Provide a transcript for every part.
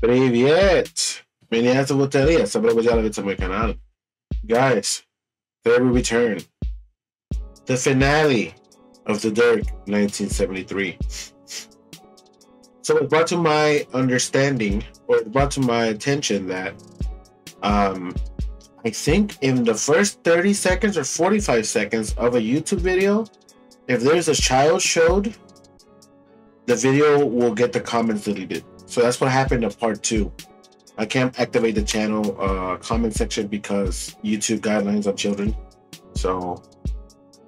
Привет! Меня зовут Elias, добро пожаловать на мой канал. Guys, there we return. The finale of The Dirk 1973. So it brought to my understanding, or it brought to my attention that um, I think in the first 30 seconds or 45 seconds of a YouTube video, if there's a child showed, the video will get the comments deleted. So that's what happened to part two. I can't activate the channel uh, comment section because YouTube guidelines on children. So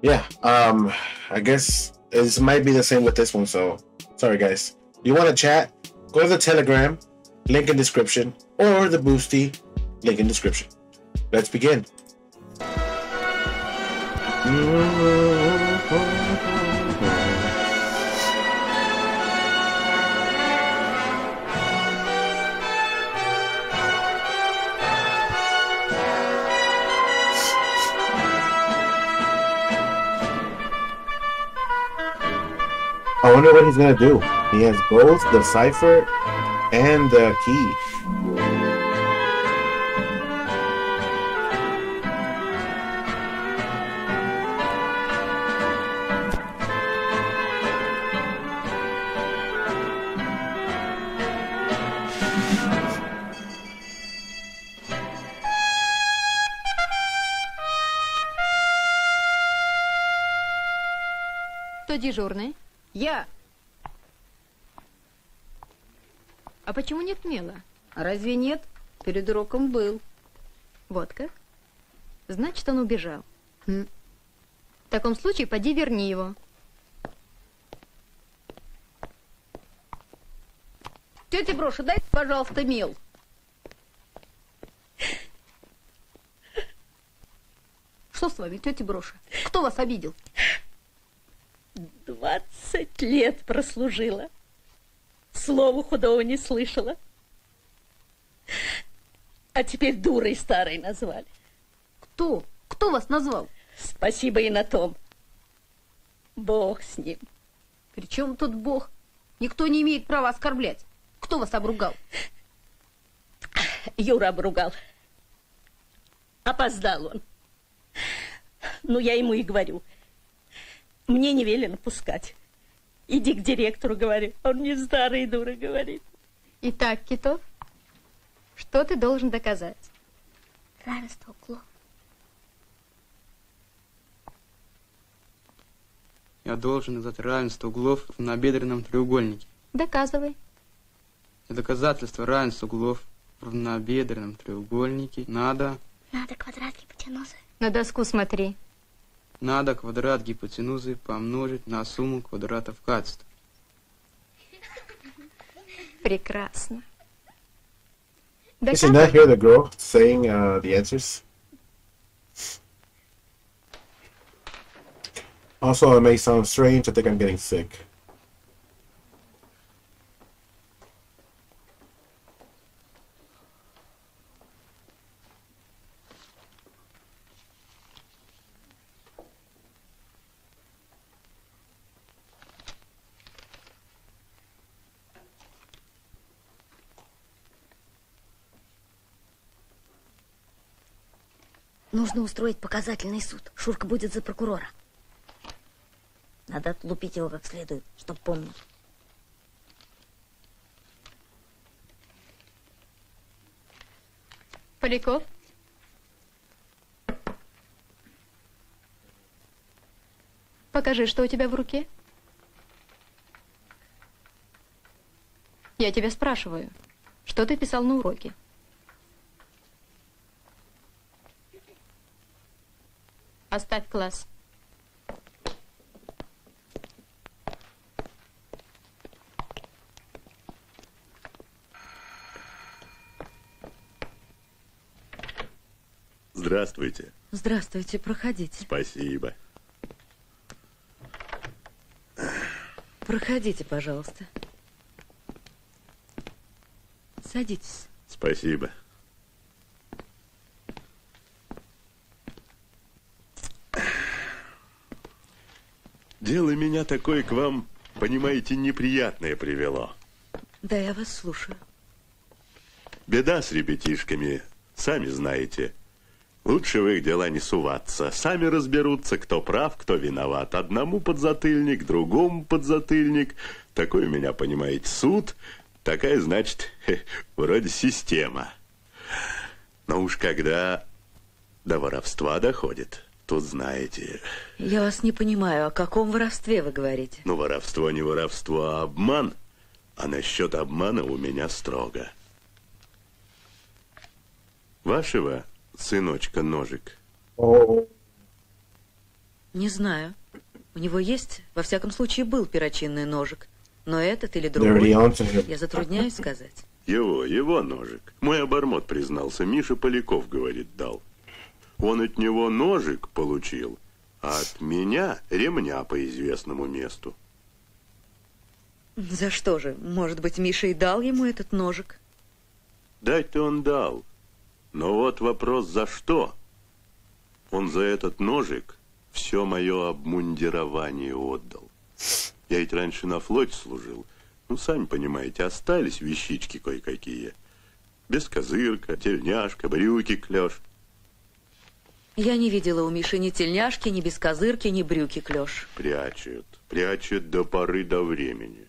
yeah, um, I guess this might be the same with this one. So sorry guys. You want to chat? Go to the Telegram, link in description, or the Boosty, link in description. Let's begin. I wonder what he's gonna do. He has both the cipher and the key. Кто дежурный? Я. А почему нет мела? Разве нет? Перед уроком был. Вот как? Значит, он убежал. М. В таком случае поди верни его. Тетя Броша, дай, пожалуйста, мел. Что с вами, тетя Броша? Кто вас обидел? Лет прослужила. Слова худого не слышала. А теперь дурой старой назвали. Кто? Кто вас назвал? Спасибо и на том. Бог с ним. При чем тут Бог? Никто не имеет права оскорблять. Кто вас обругал? Юра обругал. Опоздал он. Ну, я ему и говорю. Мне не велено пускать. Иди к директору, говорю. Он мне старый дура говорит. Итак, Китов, что ты должен доказать? Равенство углов. Я должен доказать равенство углов в набедренном треугольнике. Доказывай. Для доказательства равенства углов в равнобедренном треугольнике надо, Надо квадрат гипотенузы. На доску смотри. Надо квадрат гипотенузы помножить на сумму квадратов катетов. Прекрасно. You not hear the girl saying uh, the answers? Also, it may sound strange. I think I'm getting sick. Нужно устроить показательный суд. Шурка будет за прокурора. Надо отлупить его как следует, чтоб помнил. Поляков? Покажи, что у тебя в руке. Я тебя спрашиваю, что ты писал на уроке? Оставь класс. Здравствуйте. Здравствуйте, проходите. Спасибо. Проходите, пожалуйста. Садитесь. Спасибо. Дело меня такое к вам, понимаете, неприятное привело. Да, я вас слушаю. Беда с ребятишками, сами знаете. Лучше в их дела не суваться. Сами разберутся, кто прав, кто виноват. Одному подзатыльник, другому подзатыльник. Такой у меня, понимаете, суд. Такая, значит, вроде система. Но уж когда до воровства доходит, тут знаете... Я вас не понимаю, о каком воровстве вы говорите? Ну, воровство не воровство, а обман. А насчет обмана у меня строго. Вашего сыночка ножик? Не знаю. У него есть, во всяком случае, был перочинный ножик. Но этот или другой, я затрудняюсь сказать. Его, его ножик. Мой обормот признался. Миша Поляков, говорит, дал. Он от него ножик получил, а от меня ремня по известному месту. За что же? Может быть, Миша и дал ему этот ножик? Дать-то он дал. Но вот вопрос, за что? Он за этот ножик все мое обмундирование отдал. Я ведь раньше на флоте служил. Ну, сами понимаете, остались вещички кое-какие. Без козырка, тельняшка, брюки клеш. Я не видела у Миши ни тельняшки, ни бескозырки, ни брюки клеш. Прячет, прячет до поры до времени.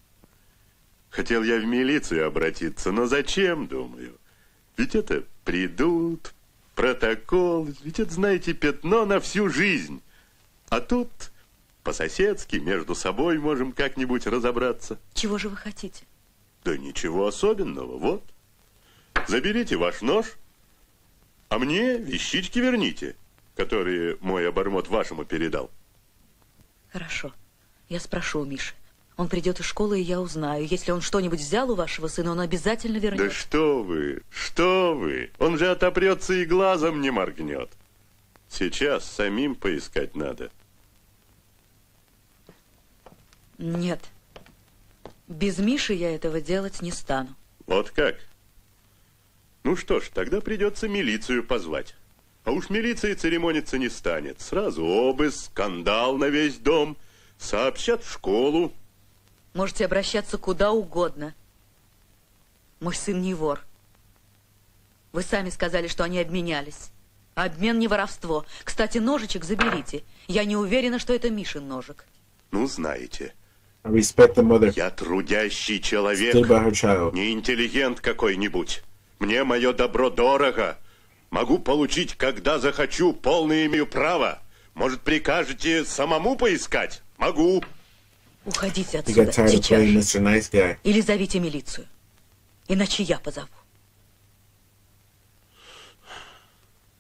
Хотел я в милицию обратиться, но зачем, думаю? Ведь это придут, протокол, ведь это, знаете, пятно на всю жизнь. А тут по-соседски между собой можем как-нибудь разобраться. Чего же вы хотите? Да ничего особенного, вот. Заберите ваш нож, а мне вещички верните, которые мой обормот вашему передал. Хорошо. Я спрошу у Миши. Он придет из школы, и я узнаю. Если он что-нибудь взял у вашего сына, он обязательно Да вернет. что вы, что вы, он же отопрется и глазом не моргнет. Сейчас самим поискать надо. Нет. Без Миши я этого делать не стану. Вот как? Ну что ж, тогда придется милицию позвать. А уж милиция церемониться не станет. Сразу обыск, скандал на весь дом. Сообщат в школу. Можете обращаться куда угодно. Мой сын не вор. Вы сами сказали, что они обменялись. Обмен не воровство. Кстати, ножичек заберите. Я не уверена, что это Мишин ножик. Ну, знаете, I respect the mother. я трудящий человек. Не интеллигент какой-нибудь. Мне мое добро дорого. Могу получить, когда захочу, полное имею право. Может, прикажете самому поискать? Могу. Уходите отсюда сейчас. Nice. Или зовите милицию. Иначе я позову.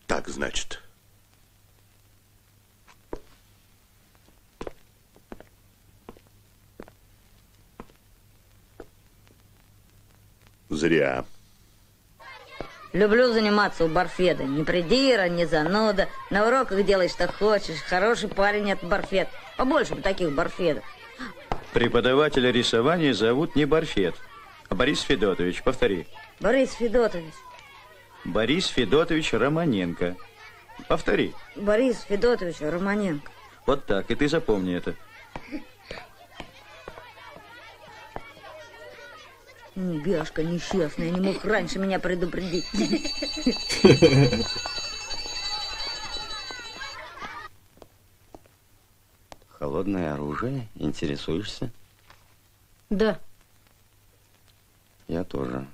Так, значит. Зря. Люблю заниматься у Барфеда. Не придира, не зануда. На уроках делай, что хочешь. Хороший парень от Барфед. Побольше бы таких Барфедов. Преподавателя рисования зовут не Барфет, а Борис Федотович. Повтори. Борис Федотович. Борис Федотович Романенко. Повтори. Борис Федотович Романенко. Вот так, и ты запомни это. Бяшка несчастная, не мог раньше меня предупредить. Холодное оружие? Интересуешься? Да. Я тоже.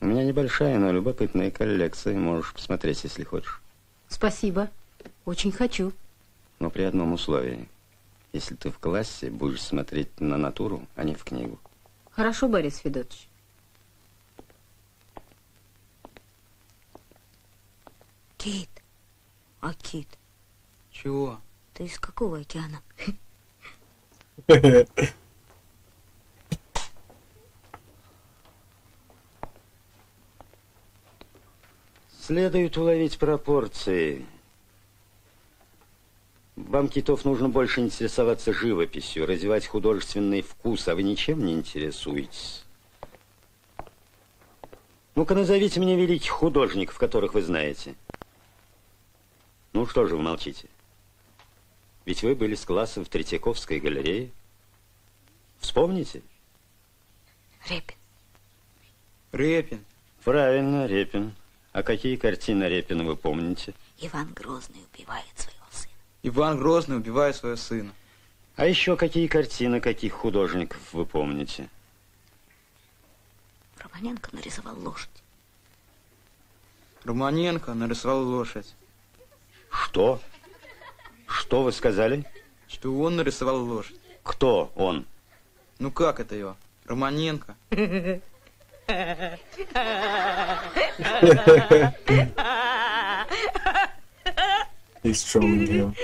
У меня небольшая, но любопытная коллекция. Можешь посмотреть, если хочешь. Спасибо. Очень хочу. Но при одном условии. Если ты в классе будешь смотреть на натуру, а не в книгу. Хорошо, Борис Федотович. Кит. А Кит, Чего? ты из какого океана? Следует уловить пропорции. Вам, китов, нужно больше интересоваться живописью, развивать художественный вкус, а вы ничем не интересуетесь. Ну-ка, назовите мне великих художников, которых вы знаете. Ну, что же вы молчите? Ведь вы были с классом в Третьяковской галерее. Вспомните. Репин. Репин. Правильно, Репин. А какие картины Репина вы помните? Иван Грозный убивает своего. Иван Грозный убивает своего сына. А еще какие картины, каких художников вы помните? Романенко нарисовал лошадь. Романенко нарисовал лошадь. Что? Что вы сказали? Что он нарисовал лошадь. Кто он? Ну как это его? Романенко. He's trolling him.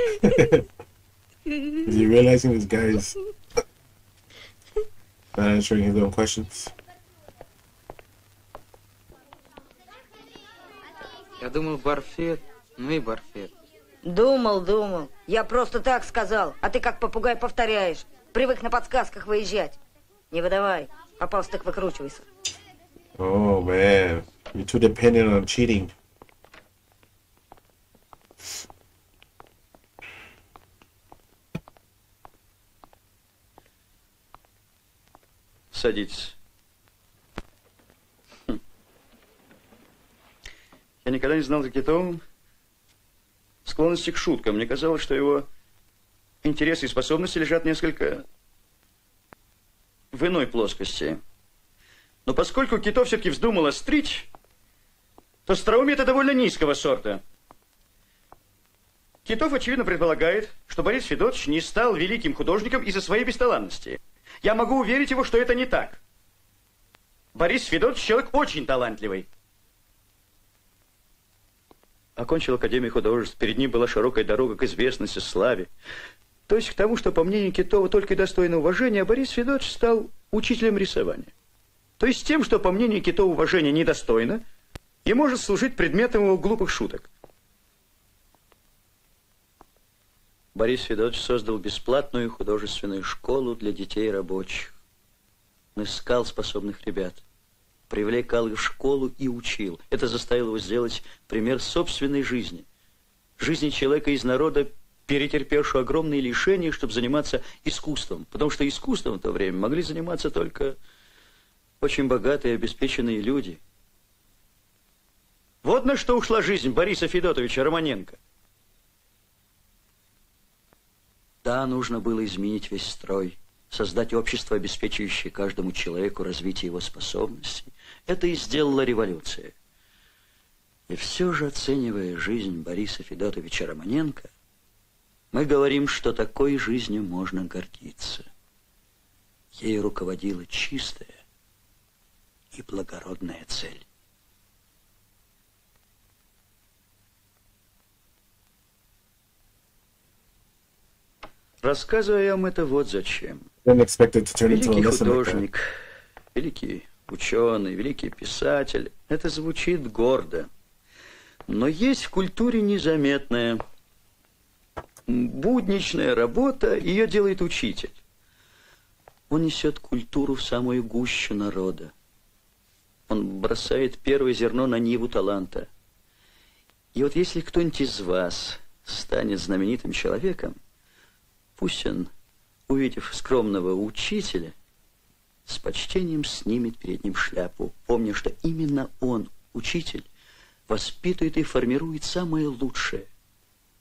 Is he realizing this guy is not answering his own questions? Я думал, Барфет. Ну и Барфет. Думал, думал. Я просто так сказал. А ты как попугай повторяешь. Привык на подсказках выезжать. Не выдавай. Попался, так выкручивайся. Oh man, you're too dependent on cheating. Садитесь. Хм. Я никогда не знал за склонности к шуткам. Мне казалось, что его интересы и способности лежат несколько в иной плоскости. Но поскольку Китов все-таки вздумал остричь, то остроумие это довольно низкого сорта. Китов, очевидно, предполагает, что Борис Федотович не стал великим художником из-за своей бесталанности. Я могу уверить его, что это не так. Борис Федотович человек очень талантливый. Окончил Академию художеств. Перед ним была широкая дорога к известности, славе. То есть к тому, что, по мнению Китова, только и достойно уважения, Борис Федотович стал учителем рисования. То есть тем, что, по мнению Китова, уважения недостойно, и может служить предметом его глупых шуток. Борис Федотович создал бесплатную художественную школу для детей рабочих. Он искал способных ребят, привлекал их в школу и учил. Это заставило его сделать пример собственной жизни. Жизни человека из народа, перетерпевшего огромные лишения, чтобы заниматься искусством. Потому что искусством в то время могли заниматься только очень богатые и обеспеченные люди. Вот на что ушла жизнь Бориса Федотовича Романенко. Да, нужно было изменить весь строй, создать общество, обеспечивающее каждому человеку развитие его способностей. Это и сделала революция. И все же, оценивая жизнь Бориса Федотовича Романенко, мы говорим, что такой жизнью можно гордиться. Ей руководила чистая и благородная цель. Рассказываю вам это вот зачем. Великий художник, великий ученый, великий писатель. Это звучит гордо. Но есть в культуре незаметная, будничная работа, ее делает учитель. Он несет культуру в самую гущу народа. Он бросает первое зерно на ниву таланта. И вот если кто-нибудь из вас станет знаменитым человеком, Пусть он, увидев скромного учителя, с почтением снимет перед ним шляпу, помня, что именно он, учитель, воспитывает и формирует самое лучшее,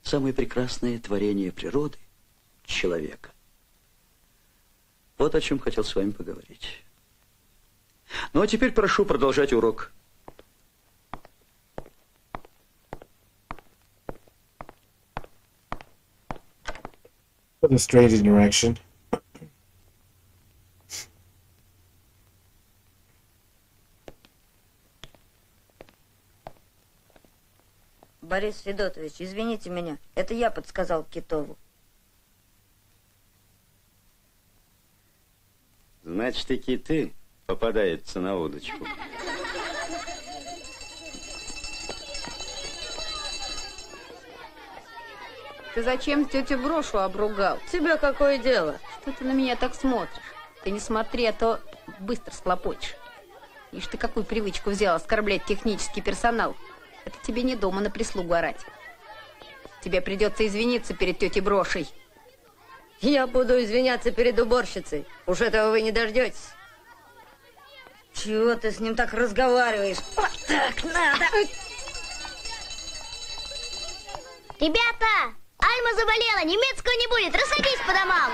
самое прекрасное творение природы — человека. Вот о чем хотел с вами поговорить. Ну, а теперь прошу продолжать урок. What a strange interaction. Борис Федотович, извините меня. Это я подсказал Китову. Значит, и киты попадаются на удочку. Ты зачем тетю Брошу обругал? Тебе какое дело? Что ты на меня так смотришь? Ты не смотри, а то быстро схлопочешь. Ишь ты какую привычку взял оскорблять технический персонал. Это тебе не дома на прислугу орать. Тебе придется извиниться перед тетей Брошей. Я буду извиняться перед уборщицей. Уж этого вы не дождетесь. Чего ты с ним так разговариваешь? Вот так надо. Ребята, Альма заболела, немецкого не будет, расходись по домам.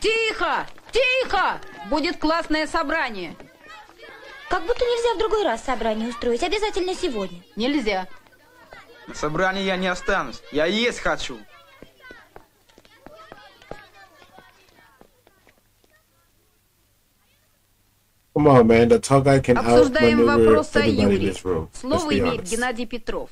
Тихо! Тихо! Будет классное собрание. Как будто нельзя в другой раз собрание устроить, обязательно сегодня. Нельзя. На собрании я не останусь. Я есть хочу. Come on, man. The tall guy can Обсуждаем вопрос о Юре. Let's Слово имеет. Геннадий Петров.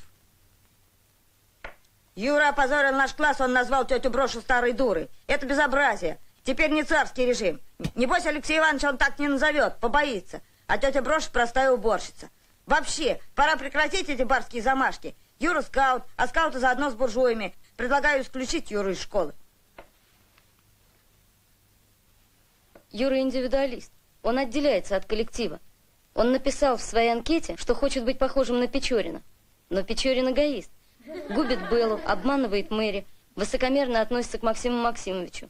Юра опозорил наш класс, он назвал тетю Брошу старой дурой. Это безобразие. Теперь не царский режим. Небось, Алексей Иванович он так не назовет, побоится. А тетя Броша простая уборщица. Вообще, пора прекратить эти барские замашки. Юра скаут, а скауты заодно с буржуями. Предлагаю исключить Юру из школы. Юра индивидуалист. Он отделяется от коллектива. Он написал в своей анкете, что хочет быть похожим на Печорина. Но Печорин эгоист. Губит Беллу, обманывает Мэри, высокомерно относится к Максиму Максимовичу.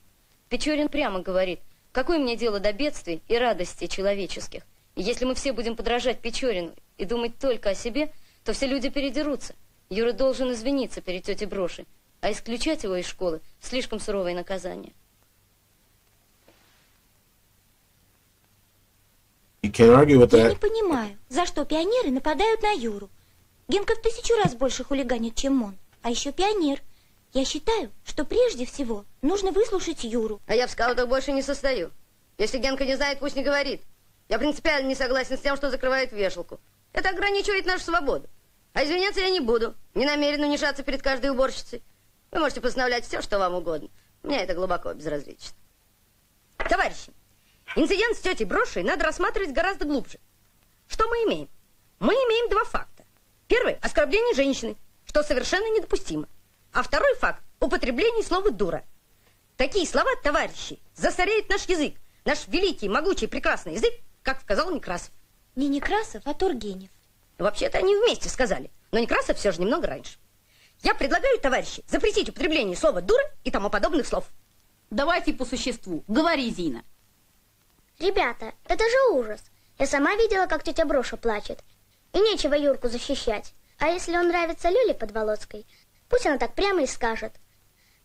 Печорин прямо говорит, какое мне дело до бедствий и радостей человеческих. И если мы все будем подражать Печорину и думать только о себе, то все люди передерутся. Юра должен извиниться перед тетей Брошей, а исключать его из школы – слишком суровое наказание. You can't argue with Я не понимаю, за что пионеры нападают на Юру. Генка в тысячу раз больше хулиганит, чем он. А еще пионер. Я считаю, что прежде всего нужно выслушать Юру. А я в скаутах больше не состою. Если Генка не знает, пусть не говорит. Я принципиально не согласен с тем, что закрывает вешалку. Это ограничивает нашу свободу. А извиняться я не буду. Не намерен унижаться перед каждой уборщицей. Вы можете постановлять все, что вам угодно. Мне это глубоко безразлично. Товарищи, инцидент с тетей Брошей надо рассматривать гораздо глубже. Что мы имеем? Мы имеем два факта. Первый – оскорбление женщины, что совершенно недопустимо. А второй факт – употребление слова «дура». Такие слова, товарищи, засоряют наш язык, наш великий, могучий, прекрасный язык, как сказал Некрасов. Не Некрасов, а Тургенев. Вообще-то они вместе сказали, но Некрасов все же немного раньше. Я предлагаю, товарищи, запретить употребление слова «дура» и тому подобных слов. Давайте по существу. Говори, Зина. Ребята, это же ужас. Я сама видела, как тетя Броша плачет. И нечего Юрку защищать. А если он нравится Лёле Подволоцкой, пусть она так прямо и скажет.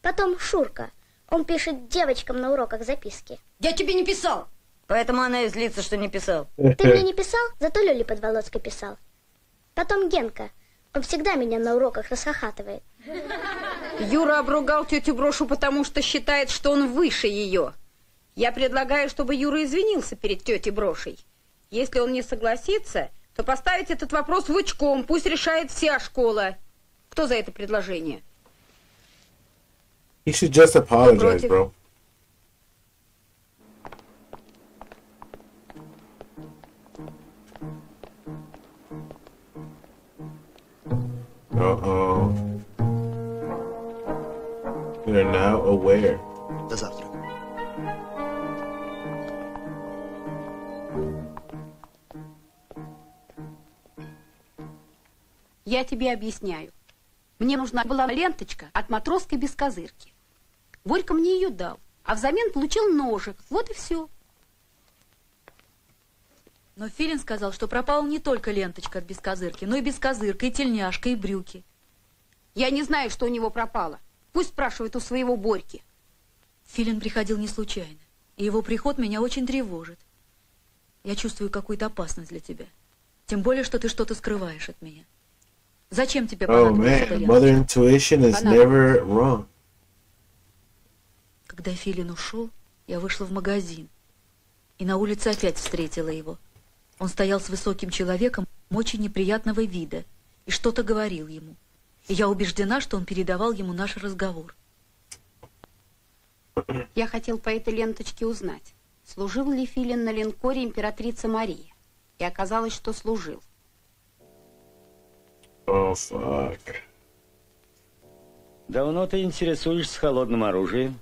Потом Шурка. Он пишет девочкам на уроках записки. Я тебе не писал. Поэтому она и злится, что не писал. Ты мне не писал, зато Лёле Подволоцкой писал. Потом Генка. Он всегда меня на уроках расхохатывает. Юра обругал тетю Брошу, потому что считает, что он выше ее. Я предлагаю, чтобы Юра извинился перед тетей Брошей. Если он не согласится, то поставить этот вопрос в учком. Пусть решает вся школа. Кто за это предложение? He should just apologize, bro. Uh-oh. They're now aware. Я тебе объясняю. Мне нужна была ленточка от матросской без козырки. Борька мне ее дал, а взамен получил ножик. Вот и все. Но Филин сказал, что пропала не только ленточка от бескозырки, но и бескозырка, и тельняшка, и брюки. Я не знаю, что у него пропало. Пусть спрашивает у своего Борьки. Филин приходил не случайно, и его приход меня очень тревожит. Я чувствую какую-то опасность для тебя. Тем более, что ты что-то скрываешь от меня. Зачем тебе Oh man, mother intuition is never wrong. Когда Филин ушел, я вышла в магазин. И на улице опять встретила его. Он стоял с высоким человеком очень неприятного вида и что-то говорил ему. И я убеждена, что он передавал ему наш разговор. Я хотел по этой ленточке узнать, служил ли Филин на линкоре императрица Мария. И оказалось, что служил. Oh fuck. Давно ты интересуешься холодным оружием?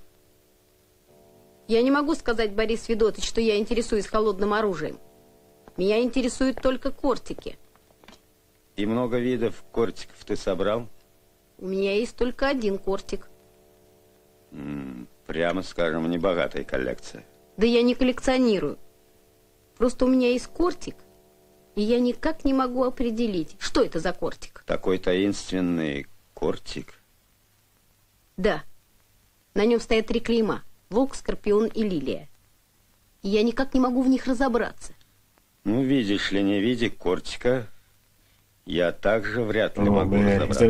Я не могу сказать, Борис Федотович, что я интересуюсь холодным оружием. Меня интересуют только кортики. И много видов кортиков ты собрал? У меня есть только один кортик. М, прямо скажем, небогатая коллекция. Да я не коллекционирую. Просто у меня есть кортик, и я никак не могу определить, что это за кортик. Такой таинственный кортик. Да, на нем стоят три клейма. Волк, Скорпион и Лилия. И я никак не могу в них разобраться. Ну, видишь ли, не видя кортика, я также вряд ли Oh могу man, разобраться.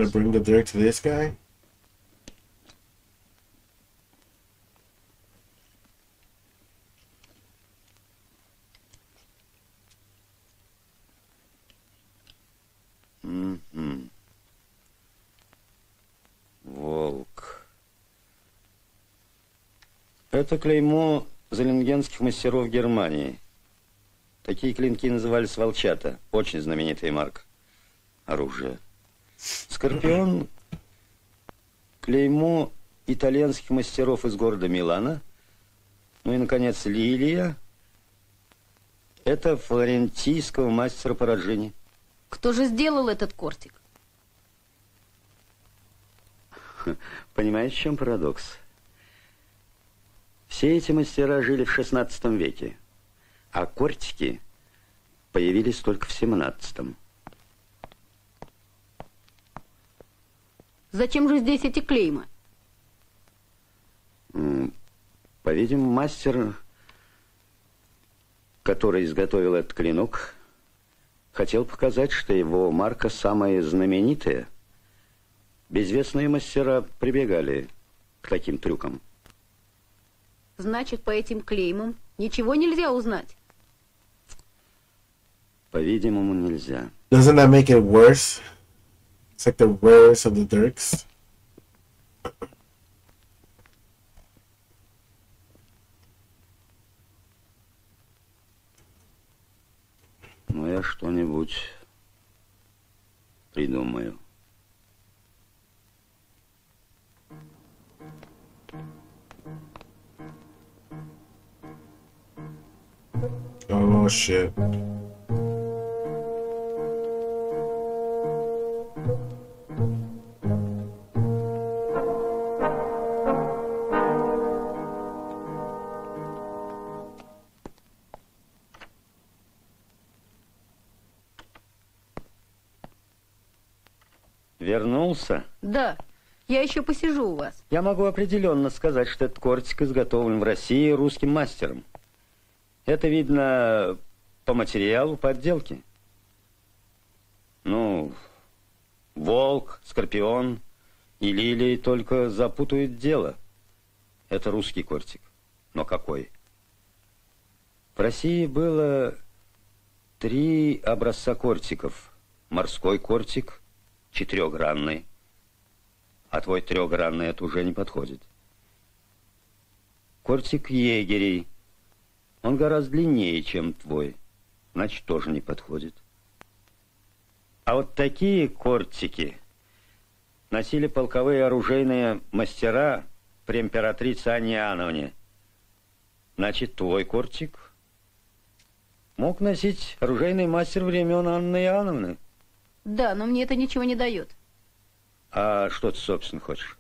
Мгм. Волк. Это клеймо залингенских мастеров Германии. Такие клинки назывались волчата. Очень знаменитая марка оружия. Скорпион – клеймо итальянских мастеров из города Милана. Ну и, наконец, лилия – это флорентийского мастера Параджини. Кто же сделал этот кортик? Понимаете, в чем парадокс? Все эти мастера жили в XVI веке, а кортики появились только в XVII. Зачем же здесь эти клейма? По-видимому, мастер, который изготовил этот клинок, хотел показать, что его марка самая знаменитая. Безвестные мастера прибегали к таким трюкам. Значит, по этим клеймам ничего нельзя узнать. По-видимому, нельзя. Doesn't that make it worse? It's like the rarest of the Dirks. Но я что-нибудь придумаю. Oh Вернулся? Да, я еще посижу у вас. Я могу определенно сказать, что этот кортик изготовлен в России русским мастером. Это видно по материалу подделки. Ну, волк, скорпион и лилии только запутают дело. Это русский кортик. Но какой? В России было три образца кортиков. Морской кортик, четырехгранный. А твой трехгранный это уже не подходит. Кортик егерей. Он гораздо длиннее, чем твой. Значит, тоже не подходит. А вот такие кортики носили полковые оружейные мастера при императрице Анне Иоанновне. Значит, твой кортик мог носить оружейный мастер времен Анны Иоанновны. Да, но мне это ничего не дает. А что ты, собственно, хочешь?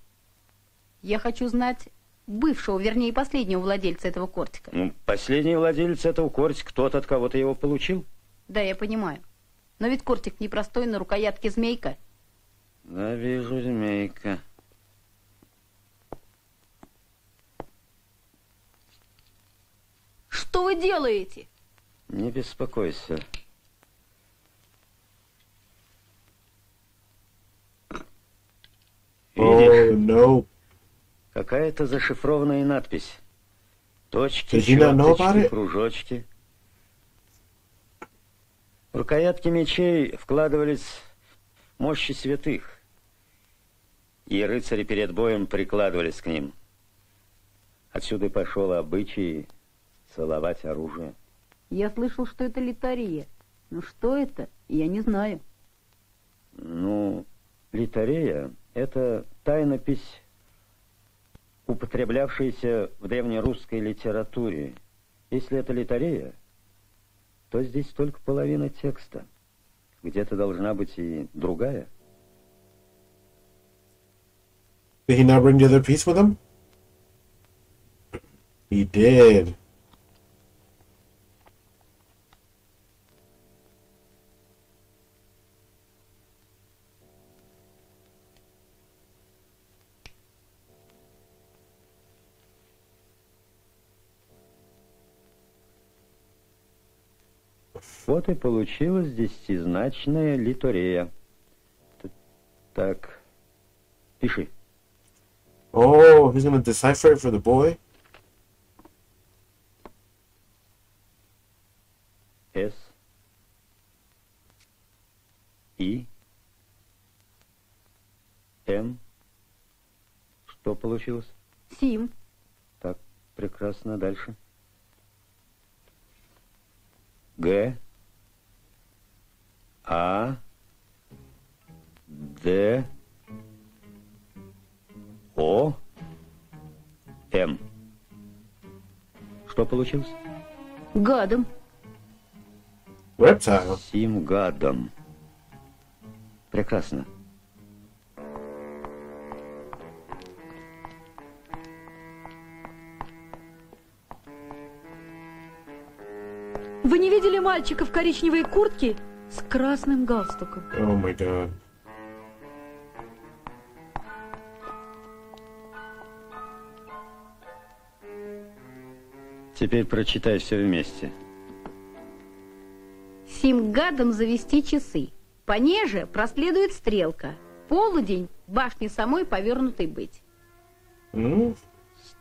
Я хочу знать бывшего, вернее, последнего владельца этого кортика. Ну, последний владелец этого кортика, тот, от кого ты его получил. Да, я понимаю. Но ведь кортик непростой, на рукоятке змейка. Да, вижу, змейка. Что вы делаете? Не беспокойся. Oh no. Какая-то зашифрованная надпись. Точки, черточки, кружочки. В рукоятки мечей вкладывались мощи святых. И рыцари перед боем прикладывались к ним. Отсюда и пошел обычай целовать оружие. Я слышал, что это литария. Но что это, я не знаю. Ну, литарея – это тайнопись, употреблявшаяся в древнерусской литературе. Если это литарея, то здесь только половина текста. Где-то должна быть и другая. Did he not bring the other piece with him? He did. Вот и получилась десятизначная литорея. Так, пиши. Oh, he's gonna decipher it for the boy? С. И. М. Что получилось? Сим. Так, прекрасно. Дальше. Г. А. Д. О. М. Что получилось? Гадом. Сим гадом. Прекрасно. Вы не видели мальчика в коричневой куртке с красным галстуком? Oh my god. Теперь прочитай все вместе. Сим гадом завести часы. Понеже проследует стрелка. Полудень в башне самой повернутой быть. Hmm?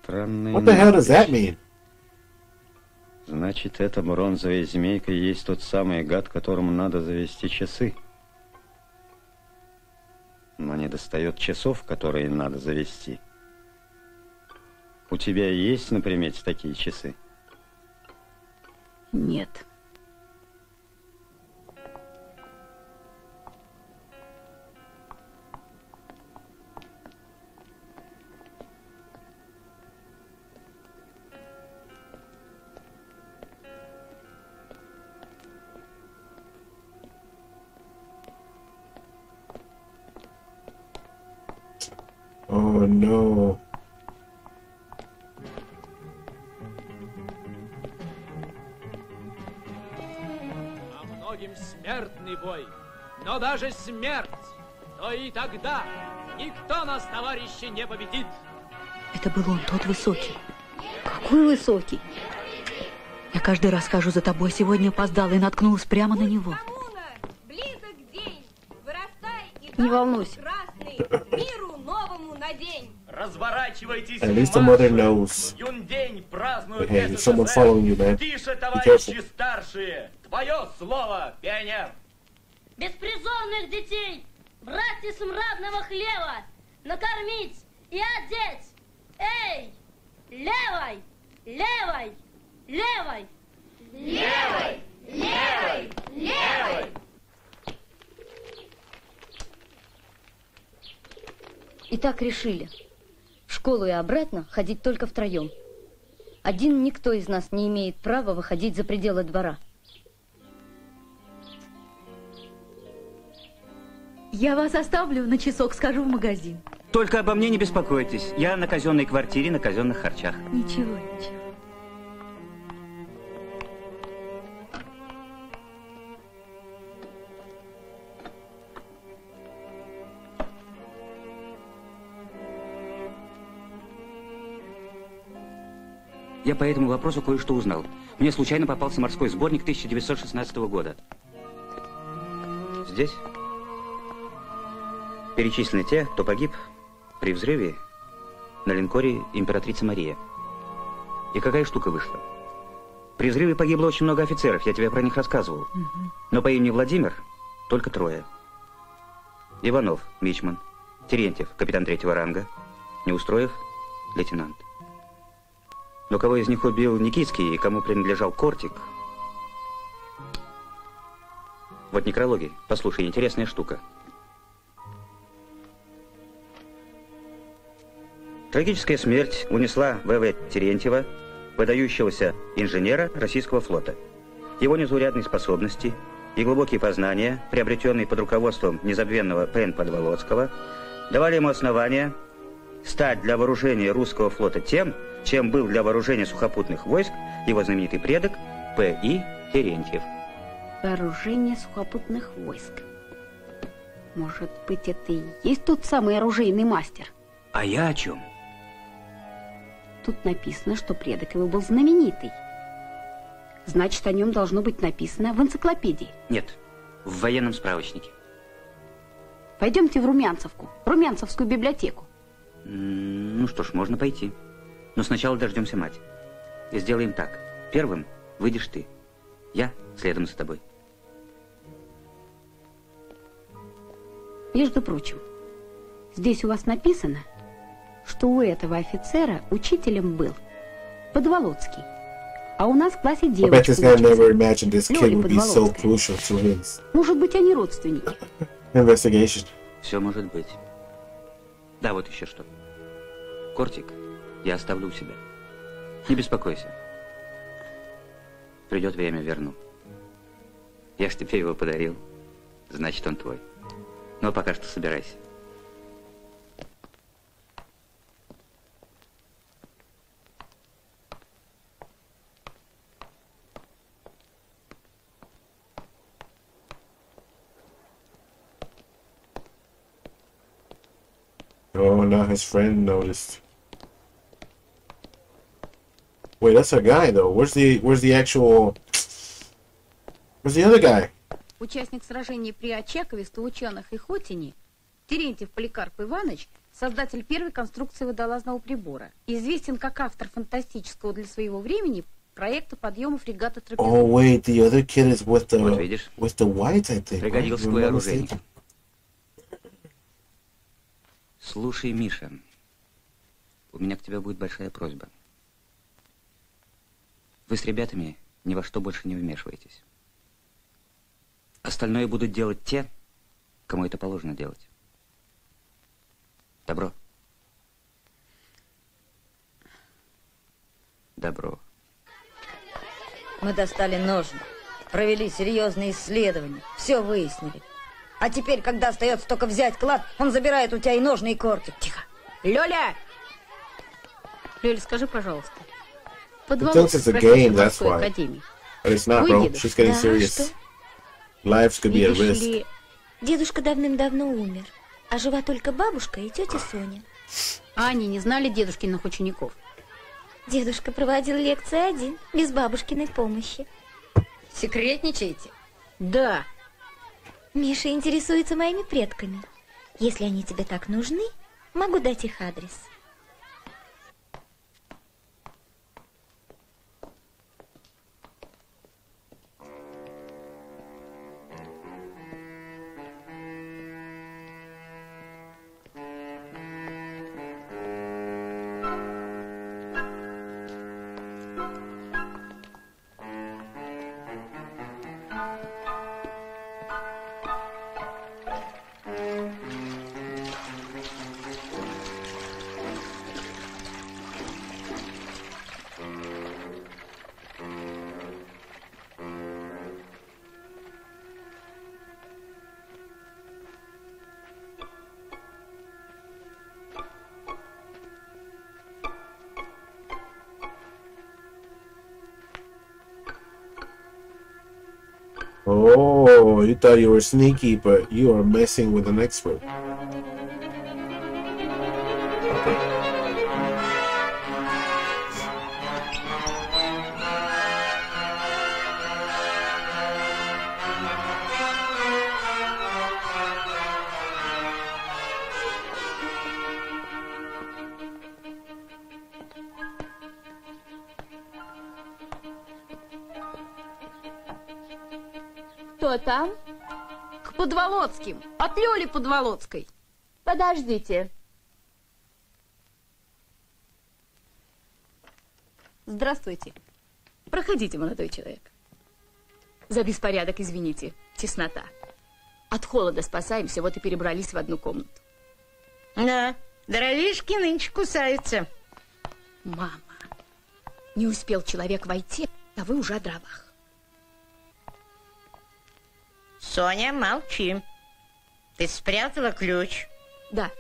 Странный What the hell does that mean? Значит, эта бронзовая змейка есть тот самый гад, которому надо завести часы. Но не достает часов, которые надо завести. У тебя есть на примете такие часы? Нет. Смерть, то и тогда никто нас, товарищи, не победит. Это был он, тот высокий. Какой высокий. Я каждый раз хожу за тобой, сегодня опоздала и наткнулась прямо на него. Близок день, вырастай и Не волнуйся. красный, миру новому на день. Разворачивайтесь At least the mother knows. Празднует Hey, someone following you, man. Тише, товарищи старшие. Твое слово, пионер. Беспризорных детей, братья смрадного хлева, накормить и одеть. Эй, левой, левой, левой. Левой, левой, левой. И так решили. В школу и обратно ходить только втроем. Один никто из нас не имеет права выходить за пределы двора. Я вас оставлю на часок, скажу в магазин. Только обо мне не беспокойтесь. Я на казенной квартире, на казенных харчах. Ничего, ничего. Я по этому вопросу кое-что узнал. Мне случайно попался морской сборник 1916 года. Здесь перечислены те, кто погиб при взрыве на линкоре императрица Мария. И какая штука вышла? При взрыве погибло очень много офицеров, я тебе про них рассказывал. Но по имени Владимир только трое. Иванов, мичман, Терентьев, капитан третьего ранга, Неустроев, лейтенант. Но кого из них убил Никитский и кому принадлежал Кортик? Вот некрологи. Послушай, интересная штука. Трагическая смерть унесла В.В. Терентьева, выдающегося инженера российского флота. Его незаурядные способности и глубокие познания, приобретенные под руководством незабвенного П.Н. Подволоцкого, давали ему основания стать для вооружения русского флота тем, чем был для вооружения сухопутных войск его знаменитый предок П.И. Терентьев. Вооружение сухопутных войск. Может быть, это и есть тот самый оружейный мастер? А я о чем? Тут написано, что предок его был знаменитый. Значит, о нем должно быть написано в энциклопедии. Нет, в военном справочнике. Пойдемте в Румянцевку, Румянцевскую библиотеку. Ну что ж, можно пойти. Но сначала дождемся мать. И сделаем так. Первым выйдешь ты. Я следом за тобой. Между прочим, здесь у вас написано, что у этого офицера учителем был Подволоцкий. А у нас в классе девочка учится. Лёля be so Может быть, они родственники. investigation. Все может быть. Да, вот еще что. Кортик я оставлю у себя. Не беспокойся. Придет время, верну. Я ж тебе его подарил. Значит, он твой. Ну, а пока что собирайся. Oh, now his friend noticed. Wait, that's a guy though. Where's the where's the actual Where's the other guy? Участник сражений при Очакове, Стоучанах и Хотине, Терентьев Поликарп Иванович, создатель первой конструкции водолазного прибора, известен как автор фантастического для своего времени проекта подъема фрегата Oh Трапезунд. wait, the other kid is with the Вот видишь? with the white, I think. right? Пригодился If I'm твой not оружейник. mistaken. Слушай, Миша, у меня к тебе будет большая просьба. Вы с ребятами ни во что больше не вмешиваетесь. Остальное будут делать те, кому это положено делать. Добро? Добро. Мы достали ножны, провели серьезные исследования, все выяснили. А теперь, когда остается только взять клад, он забирает у тебя и ножны, и кортик. Тихо. Лёля! Лёля, скажи, пожалуйста. That's why. Академии. But it's not, bro. She's getting Да, serious. что? Lives could be at Видишь risk. ли, дедушка давным-давно умер, а жива только бабушка и тетя Соня. А они не знали дедушкиных учеников? Дедушка проводил лекции один, без бабушкиной помощи. Секретничаете? Да. Миша интересуется моими предками. Если они тебе так нужны, могу дать их адрес. You thought you were sneaky, but you are messing with an expert. Подволоцкой. Подождите. Здравствуйте. Проходите, молодой человек. За беспорядок извините. Теснота. От холода спасаемся, вот и перебрались в одну комнату. Да, дровишки нынче кусаются. Мама, не успел человек войти, а вы уже о дровах. Соня, молчи. Ты спрятала ключ. Да.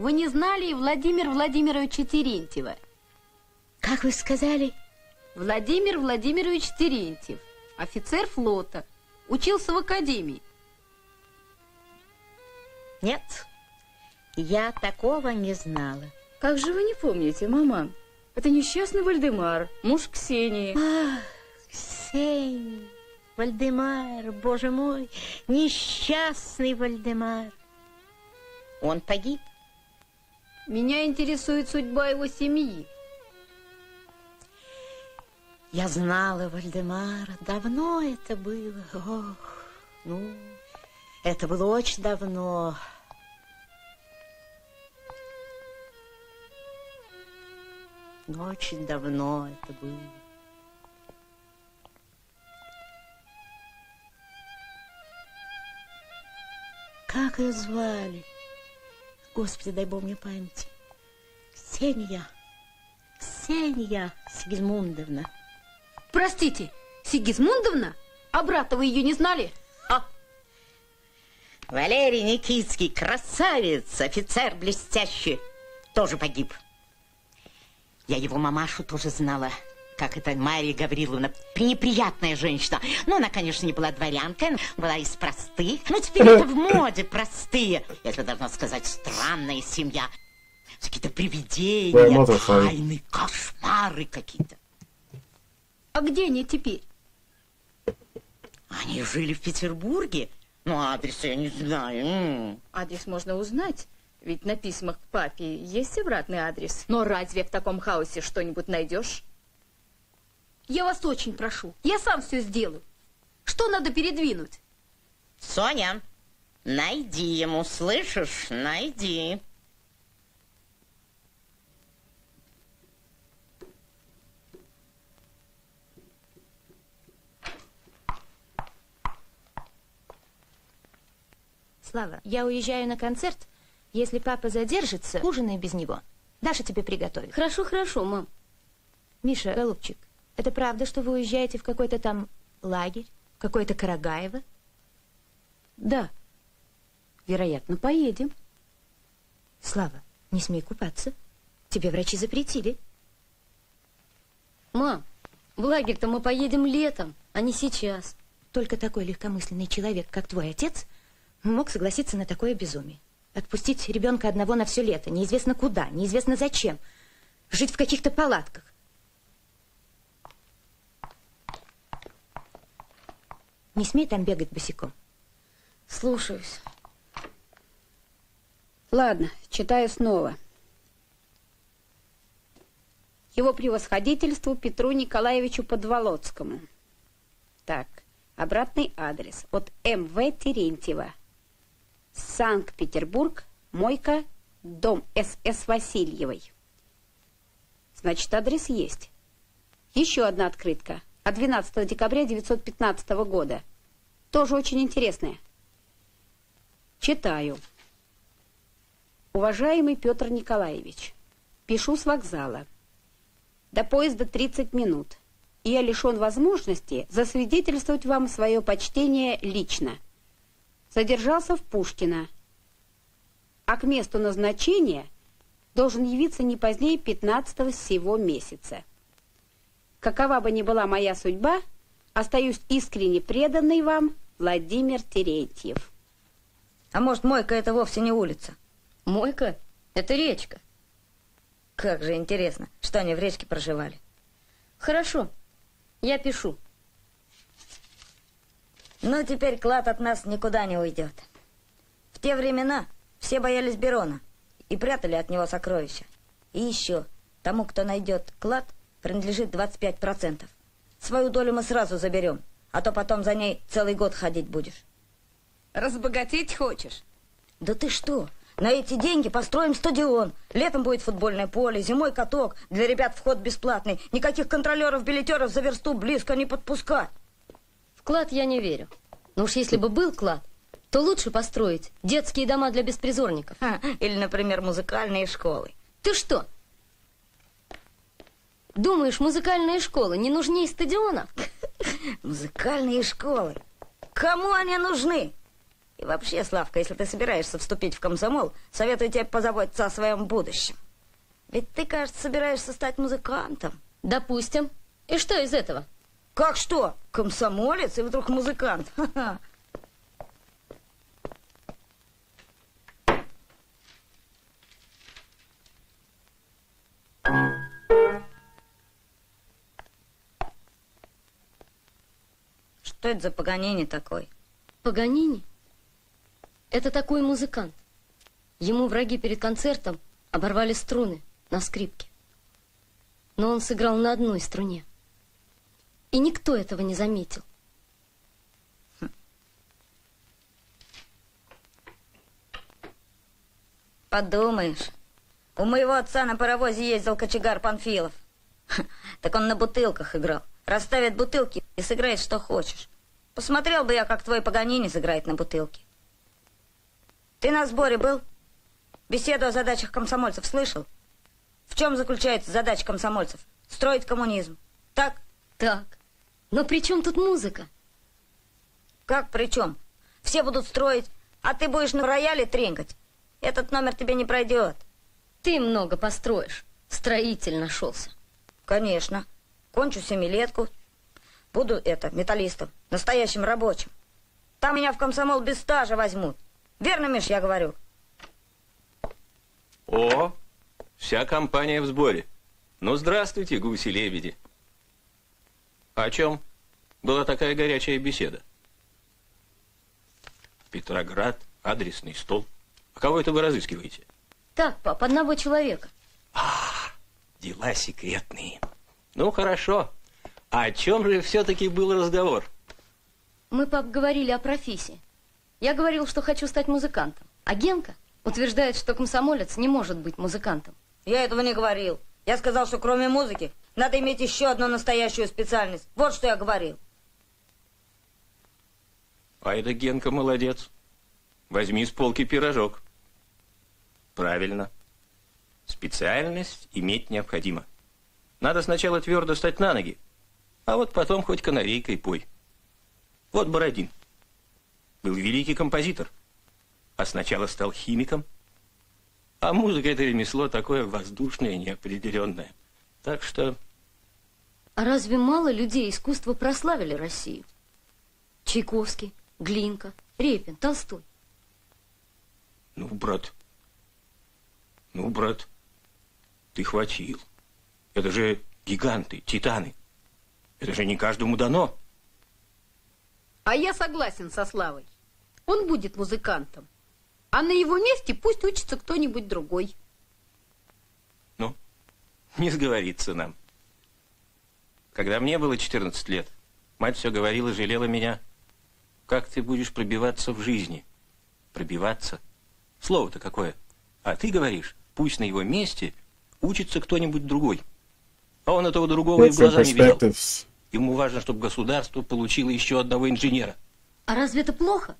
Вы не знали и Владимир Владимировича Терентьева? Как вы сказали? Владимир Владимирович Терентьев, офицер флота, учился в академии. Нет, я такого не знала. Как же вы не помните, маман? Это несчастный Вальдемар, муж Ксении. Ах, Ксения, Вальдемар, боже мой, несчастный Вальдемар. Он погиб. Меня интересует судьба его семьи. Я знала Вальдемара, давно это было. Ох, ну, это было очень давно. Но очень давно это было. Как ее звали? Господи, дай Бог мне памяти. Ксения. Ксения Сигизмундовна. Простите, Сигизмундовна? А брата вы ее не знали? А? Валерий Никитский, красавец, офицер блестящий, тоже погиб. Я его мамашу тоже знала, как это Мария Гавриловна, неприятная женщина. Ну, она, конечно, не была дворянкой, она была из простых. Но теперь это в моде простые. Это, должна сказать, странная семья. Какие-то привидения, тайны, кошмары какие-то. А где они теперь? Они жили в Петербурге. Ну, адреса я не знаю. Адрес можно узнать. Ведь на письмах к папе есть обратный адрес. Но разве в таком хаосе что-нибудь найдешь? Я вас очень прошу. Я сам все сделаю. Что надо передвинуть? Соня, найди ему, слышишь? Найди. Слава, я уезжаю на концерт. Если папа задержится, ужинай без него. Даша тебе приготовит. Хорошо, хорошо, мам. Миша, голубчик, это правда, что вы уезжаете в какой-то там лагерь? В какое-то Карагаево? Да. Вероятно, поедем. Слава, не смей купаться. Тебе врачи запретили. Мам, в лагерь-то мы поедем летом, а не сейчас. Только такой легкомысленный человек, как твой отец, мог согласиться на такое безумие. Отпустить ребенка одного на все лето, неизвестно куда, неизвестно зачем. Жить в каких-то палатках. Не смей там бегать босиком. Слушаюсь. Ладно, читаю снова. Его превосходительству Петру Николаевичу Подволоцкому. Так, обратный адрес от М.В. Терентьева. Санкт-Петербург, Мойка, дом С.С. Васильевой. Значит, адрес есть. Еще одна открытка от 12 декабря 1915 года. Тоже очень интересная. Читаю. Уважаемый Петр Николаевич, пишу с вокзала. До поезда 30 минут. И я лишен возможности засвидетельствовать вам свое почтение лично. Задержался в Пушкино, а к месту назначения должен явиться не позднее 15 сего месяца. Какова бы ни была моя судьба, остаюсь искренне преданный вам Владимир Терентьев. А может, Мойка это вовсе не улица? Мойка? Это речка. Как же интересно, что они в речке проживали. Хорошо, я пишу. Ну, теперь клад от нас никуда не уйдет. В те времена все боялись Берона и прятали от него сокровища. И еще, тому, кто найдет клад, принадлежит 25%. Свою долю мы сразу заберем, а то потом за ней целый год ходить будешь. Разбогатеть хочешь? Да ты что? На эти деньги построим стадион. Летом будет футбольное поле, зимой каток. Для ребят вход бесплатный. Никаких контролеров-билетеров за версту близко не подпускать. В клад я не верю. Но уж если бы был клад, то лучше построить детские дома для беспризорников. Или, например, музыкальные школы. Ты что? Думаешь, музыкальные школы не нужнее стадионов? Музыкальные школы? Кому они нужны? И вообще, Славка, если ты собираешься вступить в комсомол, советую тебе позаботиться о своем будущем. Ведь ты, кажется, собираешься стать музыкантом. Допустим. И что из этого? Как что? Комсомолец и вдруг музыкант? Ха-ха. Что это за Паганини такой? Паганини? Это такой музыкант. Ему враги перед концертом оборвали струны на скрипке. Но он сыграл на одной струне. И никто этого не заметил. Подумаешь, у моего отца на паровозе ездил кочегар Панфилов. Так он на бутылках играл. Расставит бутылки и сыграет, что хочешь. Посмотрел бы я, как твой Паганини сыграет на бутылке. Ты на сборе был? Беседу о задачах комсомольцев слышал? В чем заключается задача комсомольцев? Строить коммунизм. Так? Так. Но при чем тут музыка? Как при чем? Все будут строить, а ты будешь на рояле тренькать. Этот номер тебе не пройдет. Ты много построишь. Строитель нашелся. Конечно. Кончу семилетку. Буду это, металлистом, настоящим рабочим. Там меня в комсомол без стажа возьмут. Верно, Миш, я говорю? О, вся компания в сборе. Ну, здравствуйте, гуси-лебеди. О чем была такая горячая беседа? Петроград, адресный стол. А кого это вы разыскиваете? Так, пап, одного человека. Дела секретные. Ну, хорошо. А о чем же все-таки был разговор? Мы, пап, говорили о профессии. Я говорил, что хочу стать музыкантом. А Генка утверждает, что комсомолец не может быть музыкантом. Я этого не говорил. Я сказал, что кроме музыки надо иметь еще одну настоящую специальность. Вот что я говорил. А это Генка молодец. Возьми с полки пирожок. Правильно. Специальность иметь необходимо. Надо сначала твердо стать на ноги, а вот потом хоть канарейкой пой. Вот Бородин. Был великий композитор, а сначала стал химиком. А музыка — это ремесло такое воздушное, неопределенное. Так что... А разве мало людей искусства прославили Россию? Чайковский, Глинка, Репин, Толстой. Ну, брат, ну, брат, ты хватил. Это же гиганты, титаны. Это же не каждому дано. А я согласен со Славой. Он будет музыкантом. А на его месте пусть учится кто-нибудь другой. Ну, не сговорится нам. Когда мне было 14 лет, мать все говорила, жалела меня. Как ты будешь пробиваться в жизни? Пробиваться? Слово-то какое? А ты говоришь, пусть на его месте учится кто-нибудь другой. А он этого другого и в глаза не видел. Ему важно, чтобы государство получило еще одного инженера. А разве это плохо?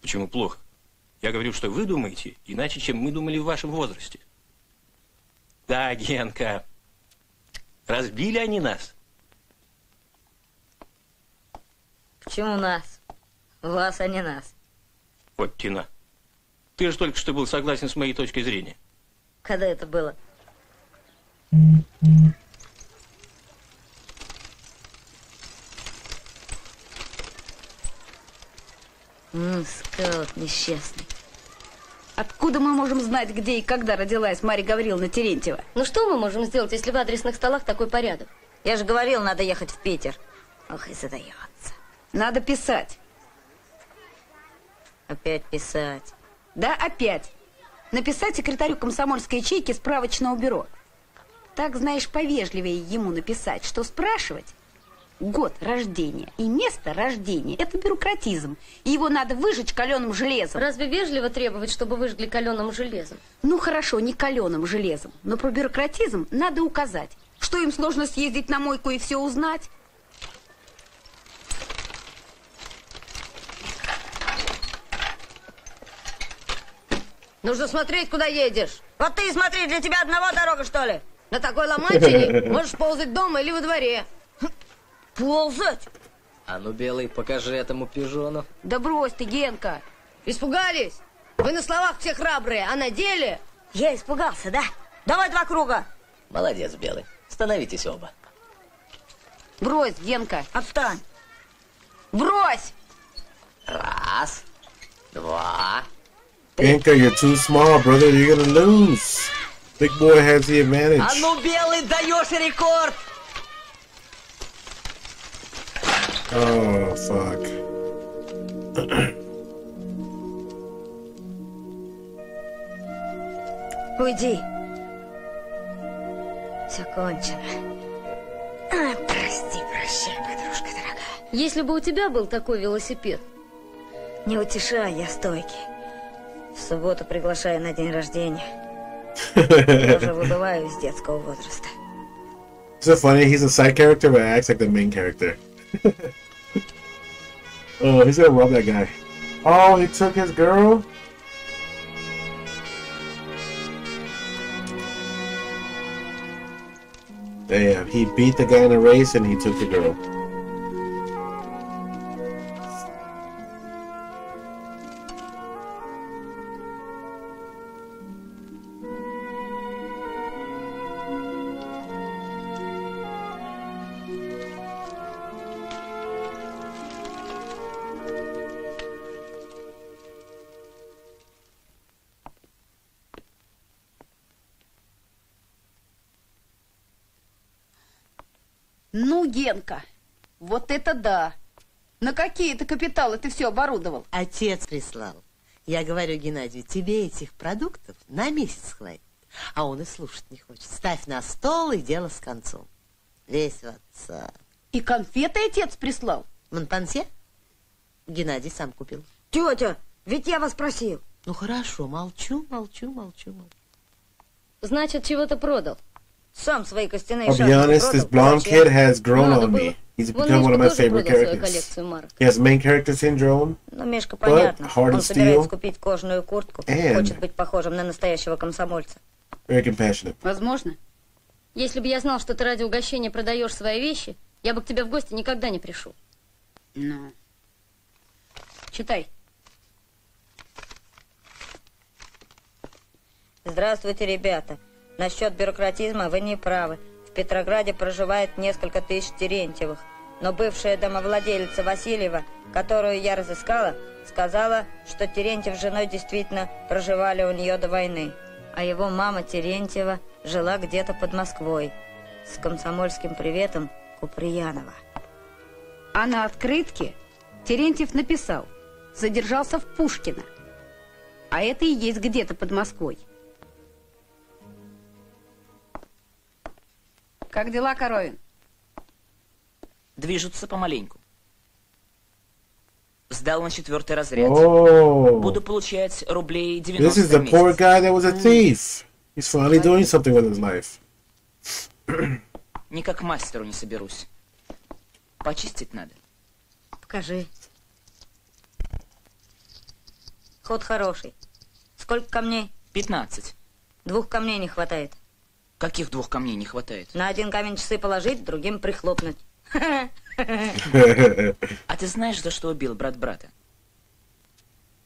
Почему плохо? Я говорю, что вы думаете иначе, чем мы думали в вашем возрасте. Да, Генка, разбили они нас. Почему нас? Вас, а не нас. Вот тина. Ты же только что был согласен с моей точкой зрения. Когда это было? Ну, скаут несчастный. Откуда мы можем знать, где и когда родилась Марья Гавриловна Терентьева? Ну что мы можем сделать, если в адресных столах такой порядок? Я же говорил, надо ехать в Питер. Ох, и задается. Надо писать. Опять писать. Да, опять. Написать секретарю комсомольской ячейки справочного бюро. Так, знаешь, повежливее ему написать, что спрашивать. Год рождения и место рождения – это бюрократизм. И его надо выжечь каленым железом. Разве вежливо требовать, чтобы выжгли каленым железом? Ну, хорошо, не каленым железом. Но про бюрократизм надо указать. Что им сложно съездить на мойку и все узнать? Нужно смотреть, куда едешь. Вот ты и смотри, для тебя одного дорога, что ли? На такой ломантине можешь ползать дома или во дворе. Ползать? А ну, Белый, покажи этому пижону. Да брось ты, Генка. Испугались? Вы на словах все храбрые, а на деле... Я испугался, да? Давай два круга. Молодец, Белый. Становитесь оба. Брось, Генка. Отстань. Брось! Раз, два, Genka, you're too small, brother. You're gonna lose. Big boy has the advantage. А ну, Белый, даешь рекорд! Oh, fuck. Уйди. Все кончено. А, прости, прощай, подружка дорогая. Если бы у тебя был такой велосипед. Не утешай, я стойкий. В субботу приглашаю на день рождения. Я уже выбываю из детского возраста. So funny, he's a side character, but acts like the main character. oh, he's gonna rob that guy. Oh, he took his girl? Damn, he beat the guy in a race and he took the girl. Генка, вот это да. На какие то капиталы ты все оборудовал? Отец прислал. Я говорю Геннадию, тебе этих продуктов на месяц хватит. А он и слушать не хочет. Ставь на стол и дело с концом. Весь в отца. И конфеты отец прислал? Монпансье? Геннадий сам купил. Тетя, ведь я вас просил. Ну хорошо, молчу, молчу, молчу, молчу. Значит, чего-то продал. Сам свои костяные I'll be honest, this blonde kid has grown on me. He's become one of my favorite characters. He has main character syndrome. Ну, Мишка, But понятно. hard Он собирается купить кожаную куртку. And- Хочет быть похожим на настоящего комсомольца. Very compassionate. Возможно. Если бы я знал, что ты ради угощения продаешь свои вещи, я бы к тебе в гости никогда не пришел. Ну. Читай. Здравствуйте, ребята. Насчет бюрократизма вы не правы. В Петрограде проживает несколько тысяч Терентьевых. Но бывшая домовладелица Васильева, которую я разыскала, сказала, что Терентьев с женой действительно проживали у нее до войны. А его мама Терентьева жила где-то под Москвой. С комсомольским приветом Куприянова. А на открытке Терентьев написал «Задержался в Пушкино». А это и есть где-то под Москвой. Как дела, Коровин? Движутся помаленьку. Сдал на четвертый разряд. Oh. Буду получать рублей 90 This is the poor guy that was a thief. He's finally doing something with his life. Никак к мастеру не соберусь. Почистить надо. Покажи. Ход хороший. Сколько камней? 15. Двух камней не хватает. Каких двух камней не хватает? На один камень часы положить, другим прихлопнуть. А ты знаешь, за что убил брат брата?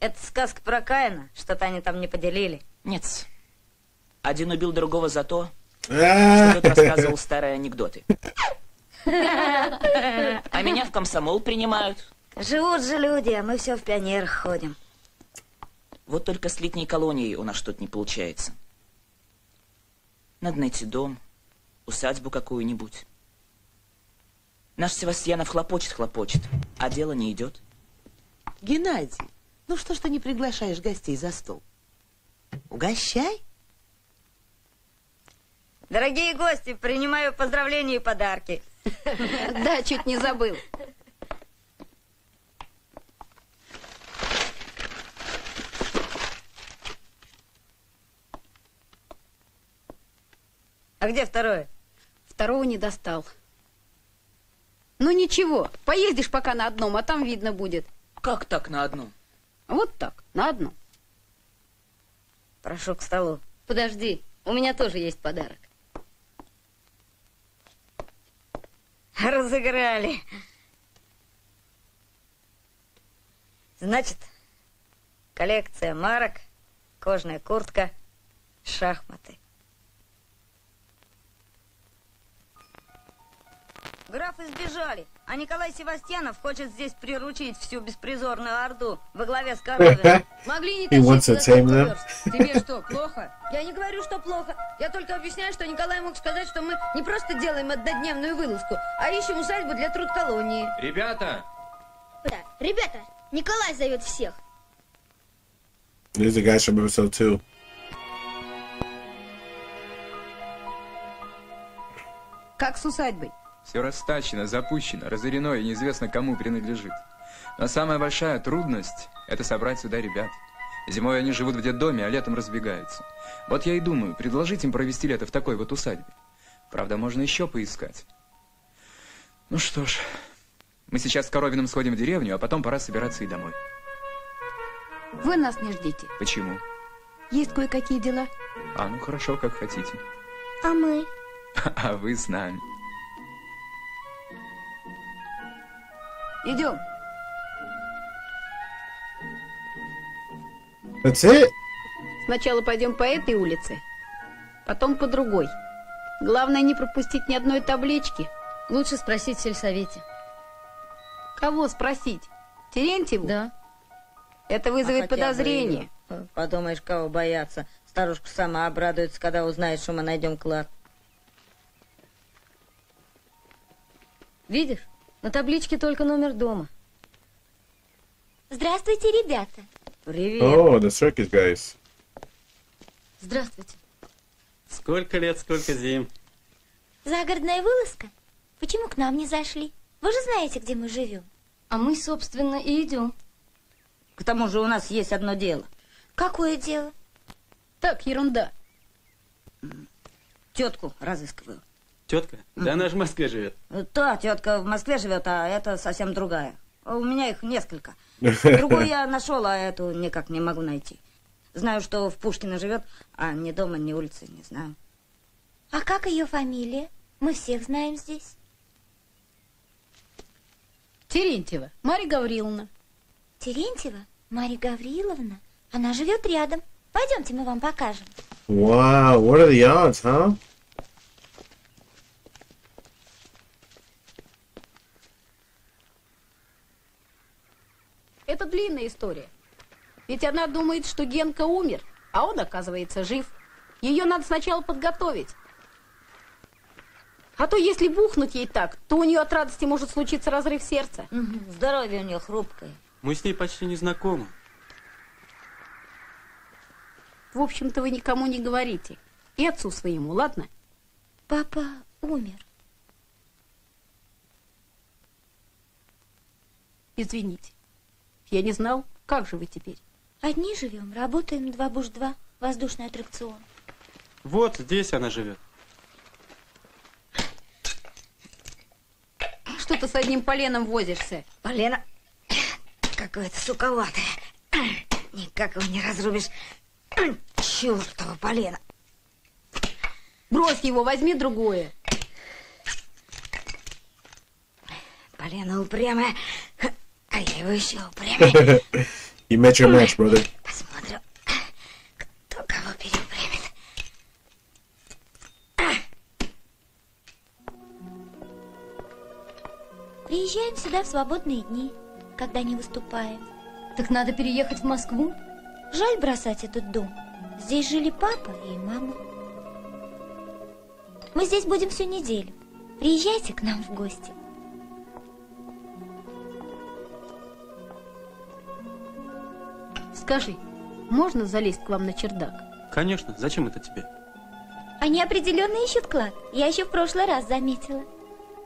Это сказка про Каина. Что-то они там не поделили. Нет. Один убил другого за то, что тот рассказывал старые анекдоты. А меня в комсомол принимают. Живут же люди, а мы все в пионерах ходим. Вот только с летней колонией у нас что-то не получается. Надо найти дом, усадьбу какую-нибудь. Наш Севастьянов хлопочет-хлопочет, а дело не идет. Геннадий, ну что ж ты не приглашаешь гостей за стол? Угощай. Дорогие гости, принимаю поздравления и подарки. Да, чуть не забыл. А где второе? Второго не достал. Ну ничего, поездишь пока на одном, а там видно будет. Как так на одном? Вот так, на одном. Прошу к столу. Подожди, у меня тоже есть подарок. Разыграли. Значит, коллекция марок, кожаная куртка, шахматы. Графы сбежали, а Николай Севастьянов хочет здесь приручить всю беспризорную орду во главе с Коровиным. Могли не He wants to тащить сюда tame столько them. верст. Тебе что, плохо? Я не говорю, что плохо. Я только объясняю, что Николай мог сказать, что мы не просто делаем однодневную вылазку, а ищем усадьбу для труд колонии. Ребята, Да. Ребята, Николай зовет всех. These are guys from episode two. Как с усадьбой? Все растачено, запущено, разорено и неизвестно кому принадлежит. Но самая большая трудность – это собрать сюда ребят. Зимой они живут в детдоме, а летом разбегаются. Вот я и думаю, предложить им провести лето в такой вот усадьбе. Правда, можно еще поискать. Ну что ж, мы сейчас с Коровиным сходим в деревню, а потом пора собираться и домой. Вы нас не ждите. Почему? Есть кое-какие дела. А, ну хорошо, как хотите. А мы? А вы с нами. Идем. That's it? Сначала пойдем по этой улице, потом по другой. Главное не пропустить ни одной таблички. Лучше спросить в сельсовете. Кого спросить? Терентьеву? Да. Это вызовет А бы подозрение. Подумаешь, кого бояться. Старушка сама обрадуется, когда узнает, что мы найдем клад. Видишь, на табличке только номер дома. Здравствуйте, ребята. Привет. Oh, the circus guys. Здравствуйте. Сколько лет, сколько зим. Загородная вылазка? Почему к нам не зашли? Вы же знаете, где мы живем. А мы, собственно, и идем. К тому же у нас есть одно дело. Какое дело? Так, ерунда. Тетку разыскиваю. Тетка? Да она же в Москве живет. Та тетка в Москве живет, а это совсем другая. У меня их несколько. Другую я нашел, а эту никак не могу найти. Знаю, что в Пушкино живет, а ни дома, ни улицы не знаю. А как ее фамилия? Мы всех знаем здесь. Терентьева, Марья Гавриловна. Терентьева? Марья Гавриловна? Она живет рядом. Пойдемте, мы вам покажем. Wow, what are the odds, huh? Это длинная история. Ведь она думает, что Генка умер, а он, оказывается, жив. Ее надо сначала подготовить. А то, если бухнуть ей так, то у нее от радости может случиться разрыв сердца. Здоровье у нее хрупкое. Мы с ней почти не знакомы. В общем-то, вы никому не говорите. И отцу своему, ладно? Папа умер. Извините. Я не знал, как же вы теперь? Одни живем, работаем два буш два, воздушный аттракцион. Вот здесь она живет. Что ты с одним поленом возишься? Полено какое-то суковатое. Никак его не разрубишь. Чёртово полено. Брось его, возьми другое. Полено упрямое, а я его еще упрямее. you met your match, brother. Посмотрю, кто кого переупрямит. Приезжаем сюда в свободные дни, когда не выступаем. Так надо переехать в Москву? Жаль бросать этот дом. Здесь жили папа и мама. Мы здесь будем всю неделю. Приезжайте к нам в гости. Скажи, можно залезть к вам на чердак? Конечно, зачем это тебе? Они определенно ищут клад. Я еще в прошлый раз заметила.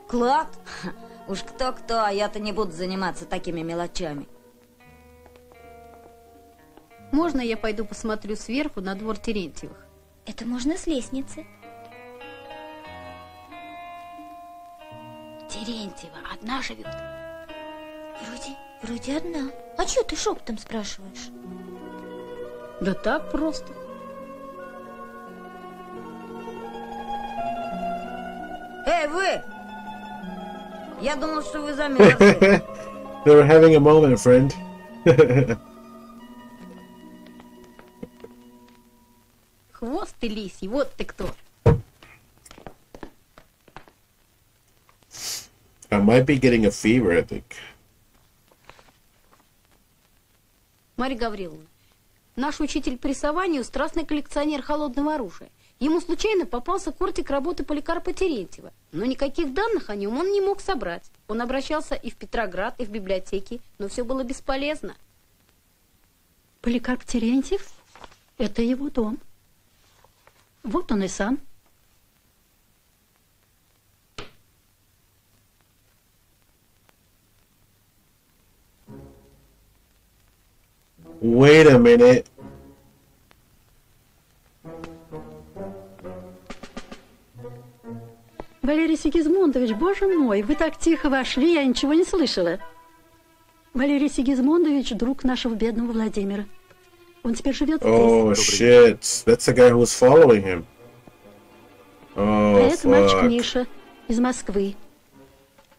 Клад? Ха, Уж кто-кто, а я-то не буду заниматься такими мелочами. Можно я пойду посмотрю сверху на двор Терентьевых? Это можно с лестницы. Терентьева одна живет. Вроде, вроде одна. А чё ты шепотом спрашиваешь? Да так просто. Эй, вы! Я думал, что вы замерзли. they were having a moment, friend. Хвост ты лисий, вот ты кто. I might be getting a fever, I think. Марья Гавриловна, наш учитель по рисованию страстный коллекционер холодного оружия. Ему случайно попался кортик работы Поликарпа Терентьева, но никаких данных о нем он не мог собрать. Он обращался и в Петроград, и в библиотеки, но все было бесполезно. Поликарп Терентьев – это его дом. Вот он и сам. Wait a minute. Валерий Сигизмундович, боже мой, вы так тихо вошли, я ничего не слышала. Валерий Сигизмундович – друг нашего бедного Владимира. Он теперь живет Oh здесь. shit. That's the guy who was following him. А Oh это мальчик. Миша из Москвы.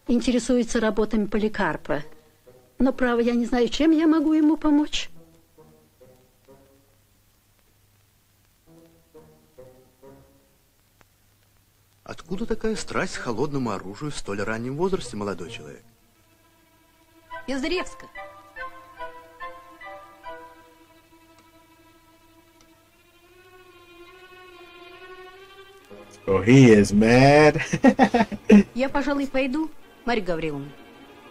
Интересуется работами Поликарпа. Но, право, я не знаю, чем я могу ему помочь. Откуда такая страсть к холодному оружию в столь раннем возрасте, молодой человек? Из Ревска. Oh, he is mad. Я, пожалуй, пойду, Марья Гавриловна,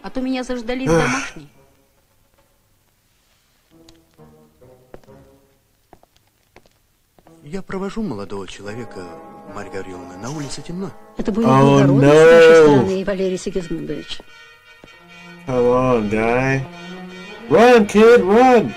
а то меня заждались домашние. Я провожу молодого человека, Марья Гавриловна, на улице темно. Это было Oh, благородно с вашей no. стороны, Валерий Сигизмундович. Come on, guy. Run, kid, run.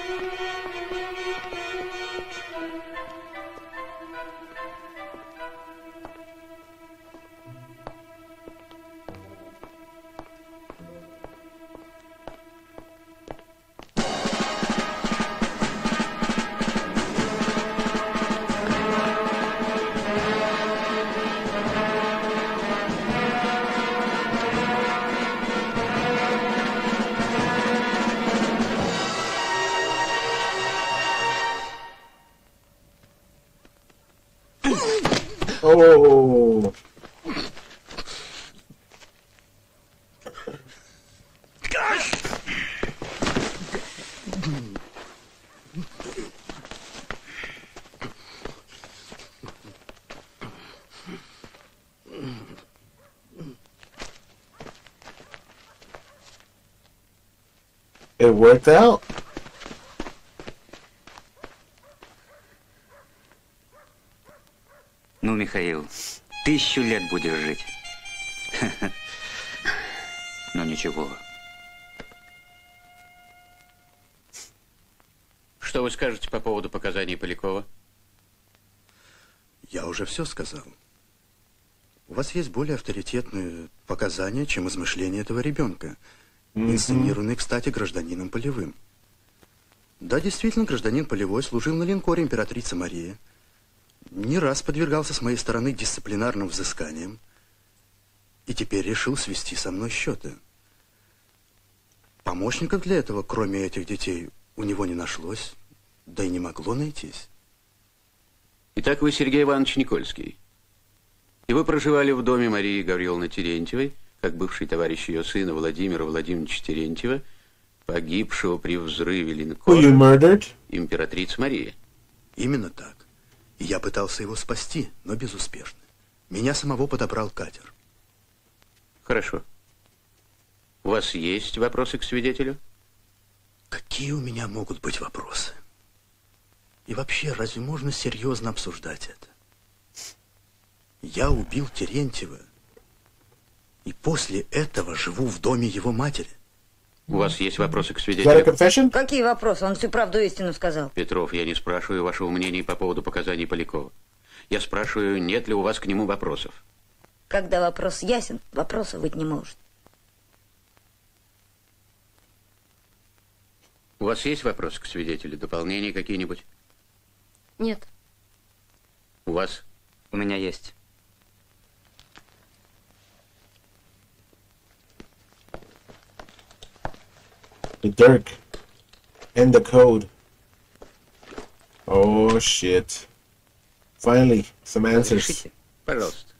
It worked out. Ну, Михаил, тысячу лет будешь жить. Ну, ничего. Что вы скажете по поводу показаний Полякова? Я уже все сказал. У вас есть более авторитетные показания, чем измышления этого ребенка, Мгм. инсценированные, кстати, гражданином Полевым. Да, действительно, гражданин Полевой служил на линкоре императрица Мария, не раз подвергался с моей стороны дисциплинарным взысканиям и теперь решил свести со мной счеты. Помощников для этого, кроме этих детей, у него не нашлось, да и не могло найтись. Итак, вы Сергей Иванович Никольский. И вы проживали в доме Марии Гавриловны Терентьевой, как бывший товарищ ее сына Владимира Владимировича Терентьева, погибшего при взрыве линкора императрица Мария. Именно так. И я пытался его спасти, но безуспешно. Меня самого подобрал катер. Хорошо. У вас есть вопросы к свидетелю? Какие у меня могут быть вопросы? И вообще, разве можно серьезно обсуждать это? Я убил Терентьева, и после этого живу в доме его матери. У вас есть вопросы к свидетелю? Какие вопросы? Он всю правду истину сказал. Петров, я не спрашиваю вашего мнения по поводу показаний Полякова. Я спрашиваю, нет ли у вас к нему вопросов. Когда вопрос ясен, вопроса быть не может. У вас есть вопросы к свидетелю? Дополнения какие-нибудь? Нет. У вас? У меня есть. The Dirk. And the code. Oh shit. Finally, some answers. Пожалуйста.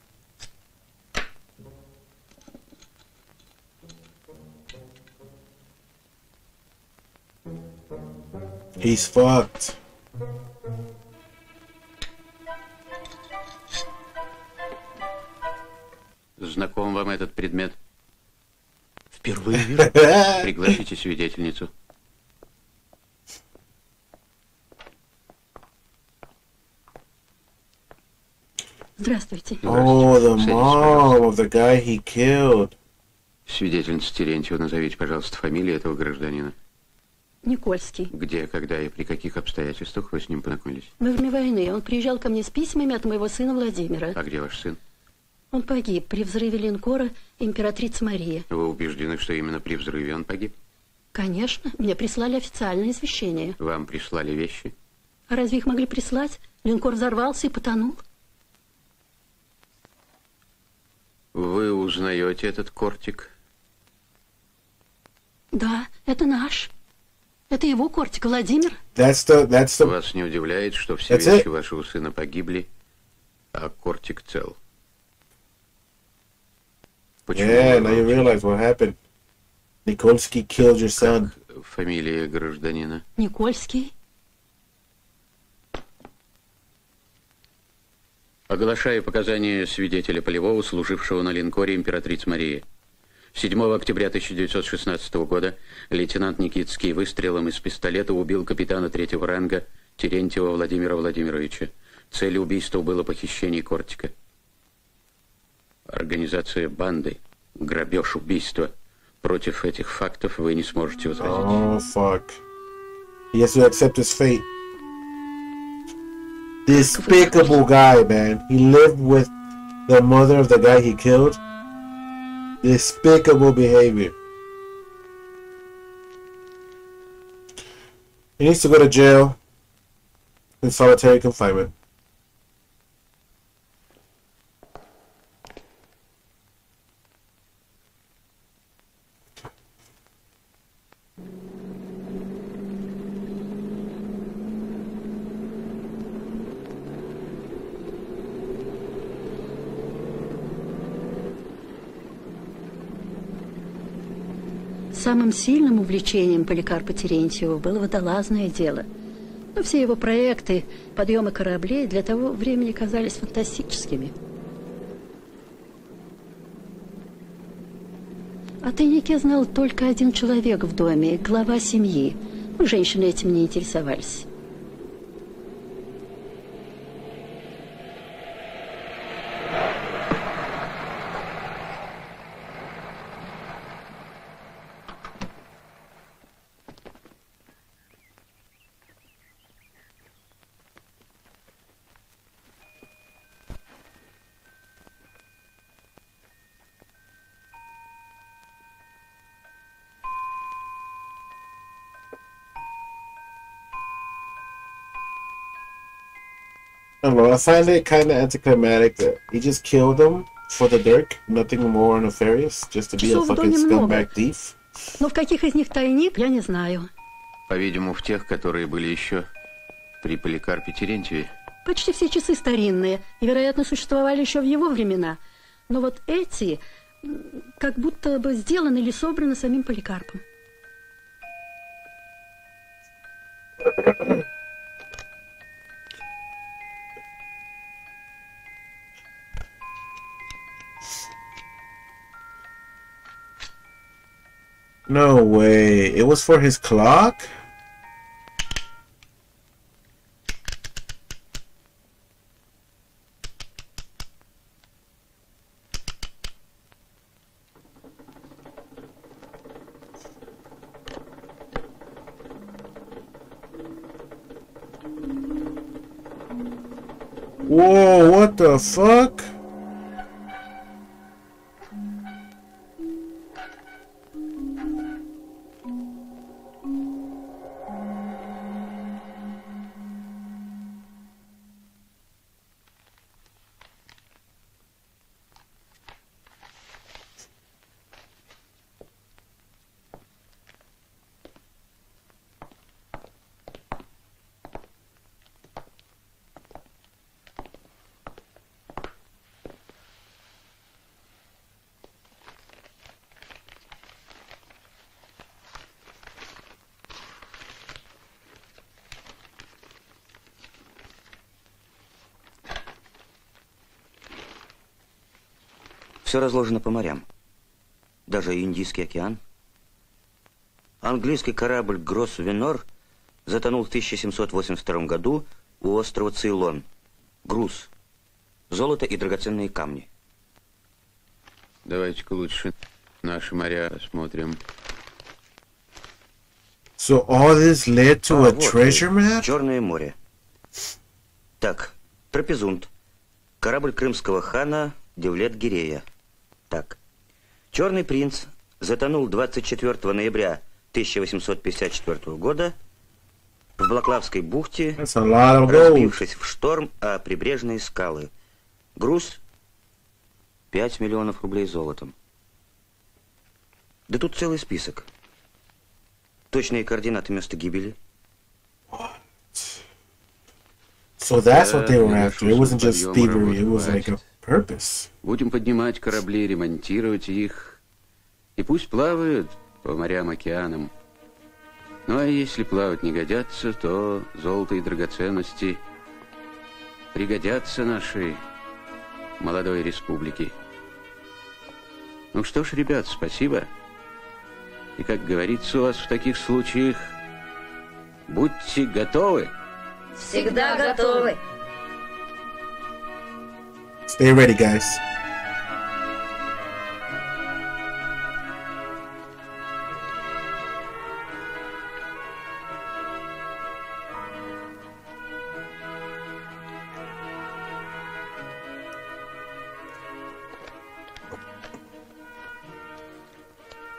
He's fucked. Знаком вам этот предмет? Впервые вижу. Пригласите свидетельницу. Здравствуйте. Oh, the mom of the guy he killed. Свидетельница Терентьева, назовите, пожалуйста, фамилию этого гражданина. Никольский. Где, когда и при каких обстоятельствах вы с ним познакомились? Во время войны он приезжал ко мне с письмами от моего сына Владимира. А где ваш сын? Он погиб при взрыве линкора императрица Мария. Вы убеждены, что именно при взрыве он погиб? Конечно, мне прислали официальное извещение. Вам прислали вещи? А разве их могли прислать? Линкор взорвался и потонул. Вы узнаете этот кортик? Да, это наш. Это его кортик, Владимир. That's the that's the Вас не удивляет, что все That's вещи it? вашего сына погибли, а кортик цел? Почему Yeah, now you realize what happened. Nikolsky killed your son. Фамилия гражданина? Никольский. Оглашаю показания свидетеля Полевого, служившего на линкоре императрица Мария. 7 октября 1916 года лейтенант Никитский выстрелом из пистолета убил капитана третьего ранга Терентьева Владимира Владимировича. Целью убийства было похищение кортика. Организация банды, грабеж, убийство. Против этих фактов вы не сможете возразить. Oh fuck. Has to accept his fate. Despicable guy, man. He lived with the mother of the guy he killed. Despicable behavior. He needs to go to jail in solitary confinement. Самым сильным увлечением Поликарпа Терентьева было водолазное дело. Но все его проекты, подъемы кораблей для того времени казались фантастическими. О тайнике знал только один человек в доме, глава семьи. Мы, женщины, этим не интересовались. Know. I find it kind of anticlimactic that he just killed him for the Dirk, nothing more nefarious, just to be a Часов в fucking scumbag thief. Но в каких из них тайник, я не знаю. По-видимому, в тех, которые были еще при Поликарпе Терентьеве. Почти все часы старинные и, вероятно, существовали еще в его времена. Но вот эти как будто бы сделаны или собраны самим Поликарпом. No way. It was for his clock? Whoa, what the fuck? Все разложено по морям. Даже Индийский океан. Английский корабль «Гросс Венор» затонул в 1782 году у острова Цейлон. Груз. Золото и драгоценные камни. Давайте-ка лучше наши моря осмотрим. So all this led to А, a вот, treasure map? Черное море. Так, Трапезунд. Корабль крымского хана Девлет Гирея. Так. Черный принц затонул 24 ноября 1854 года в Блаклавской бухте, разбившись в шторм о прибрежные скалы. Груз 5 миллионов рублей золотом. Да тут целый список. Точные координаты места гибели. So that's what they were after. It wasn't just thievery, it was like a. Будем поднимать корабли, ремонтировать их. И пусть плавают по морям, океанам. Ну а если плавать не годятся, то золото и драгоценности пригодятся нашей молодой республике. Ну что ж, ребят, спасибо. И как говорится у вас в таких случаях, будьте готовы. Всегда готовы. Stay ready, guys.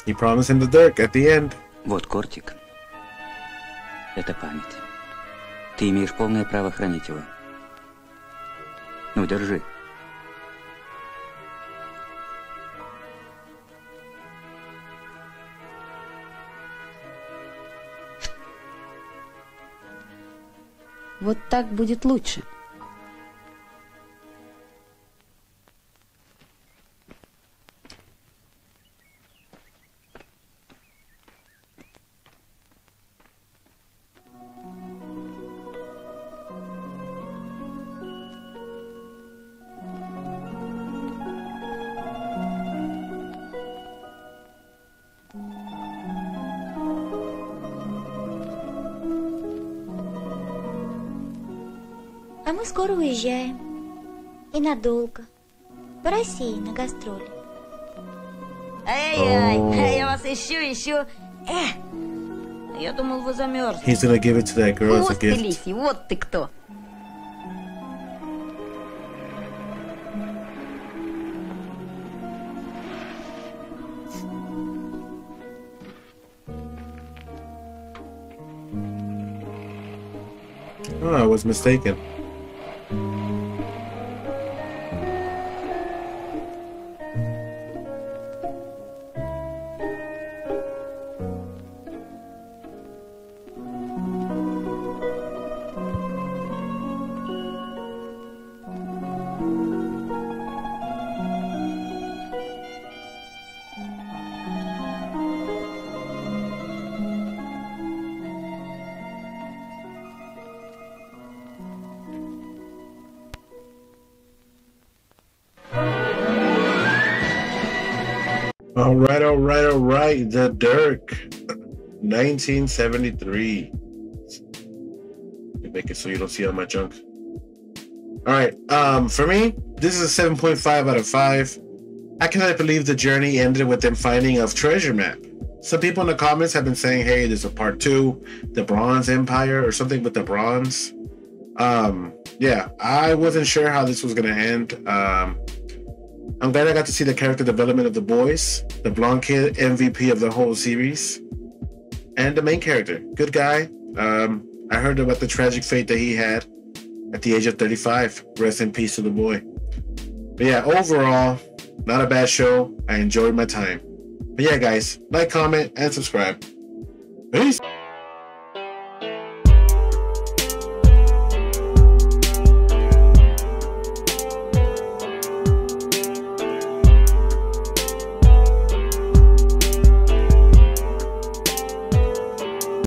He promised him the Dirk at the end. Вот кортик. Это память. Ты имеешь полное право хранить его. Ну, держи. Вот так будет лучше. А мы скоро уезжаем. И надолго. В России на гастроли. Эй-эй, О. я вас ищу, ищу. Э, я думал, вы замерзли. He's gonna give it to that girl as a Вот ты, gift. лисий, вот ты кто. Oh, I was mistaken. The Dirk, 1973. Make it so you don't see all my junk. All right. Um, for me, this is a 7.5 out of 5. I cannot believe the journey ended with them finding a treasure map. Some people in the comments have been saying, hey, there's a part two, the Bronze Empire, or something with the bronze. Um, yeah, I wasn't sure how this was gonna end. Um, I'm glad I got to see the character development of the boys, the blonde kid MVP of the whole series, and the main character. Good guy. Um, I heard about the tragic fate that he had at the age of 35. Rest in peace to the boy. But yeah, overall, not a bad show. I enjoyed my time. But yeah, guys, like, comment, and subscribe. Peace.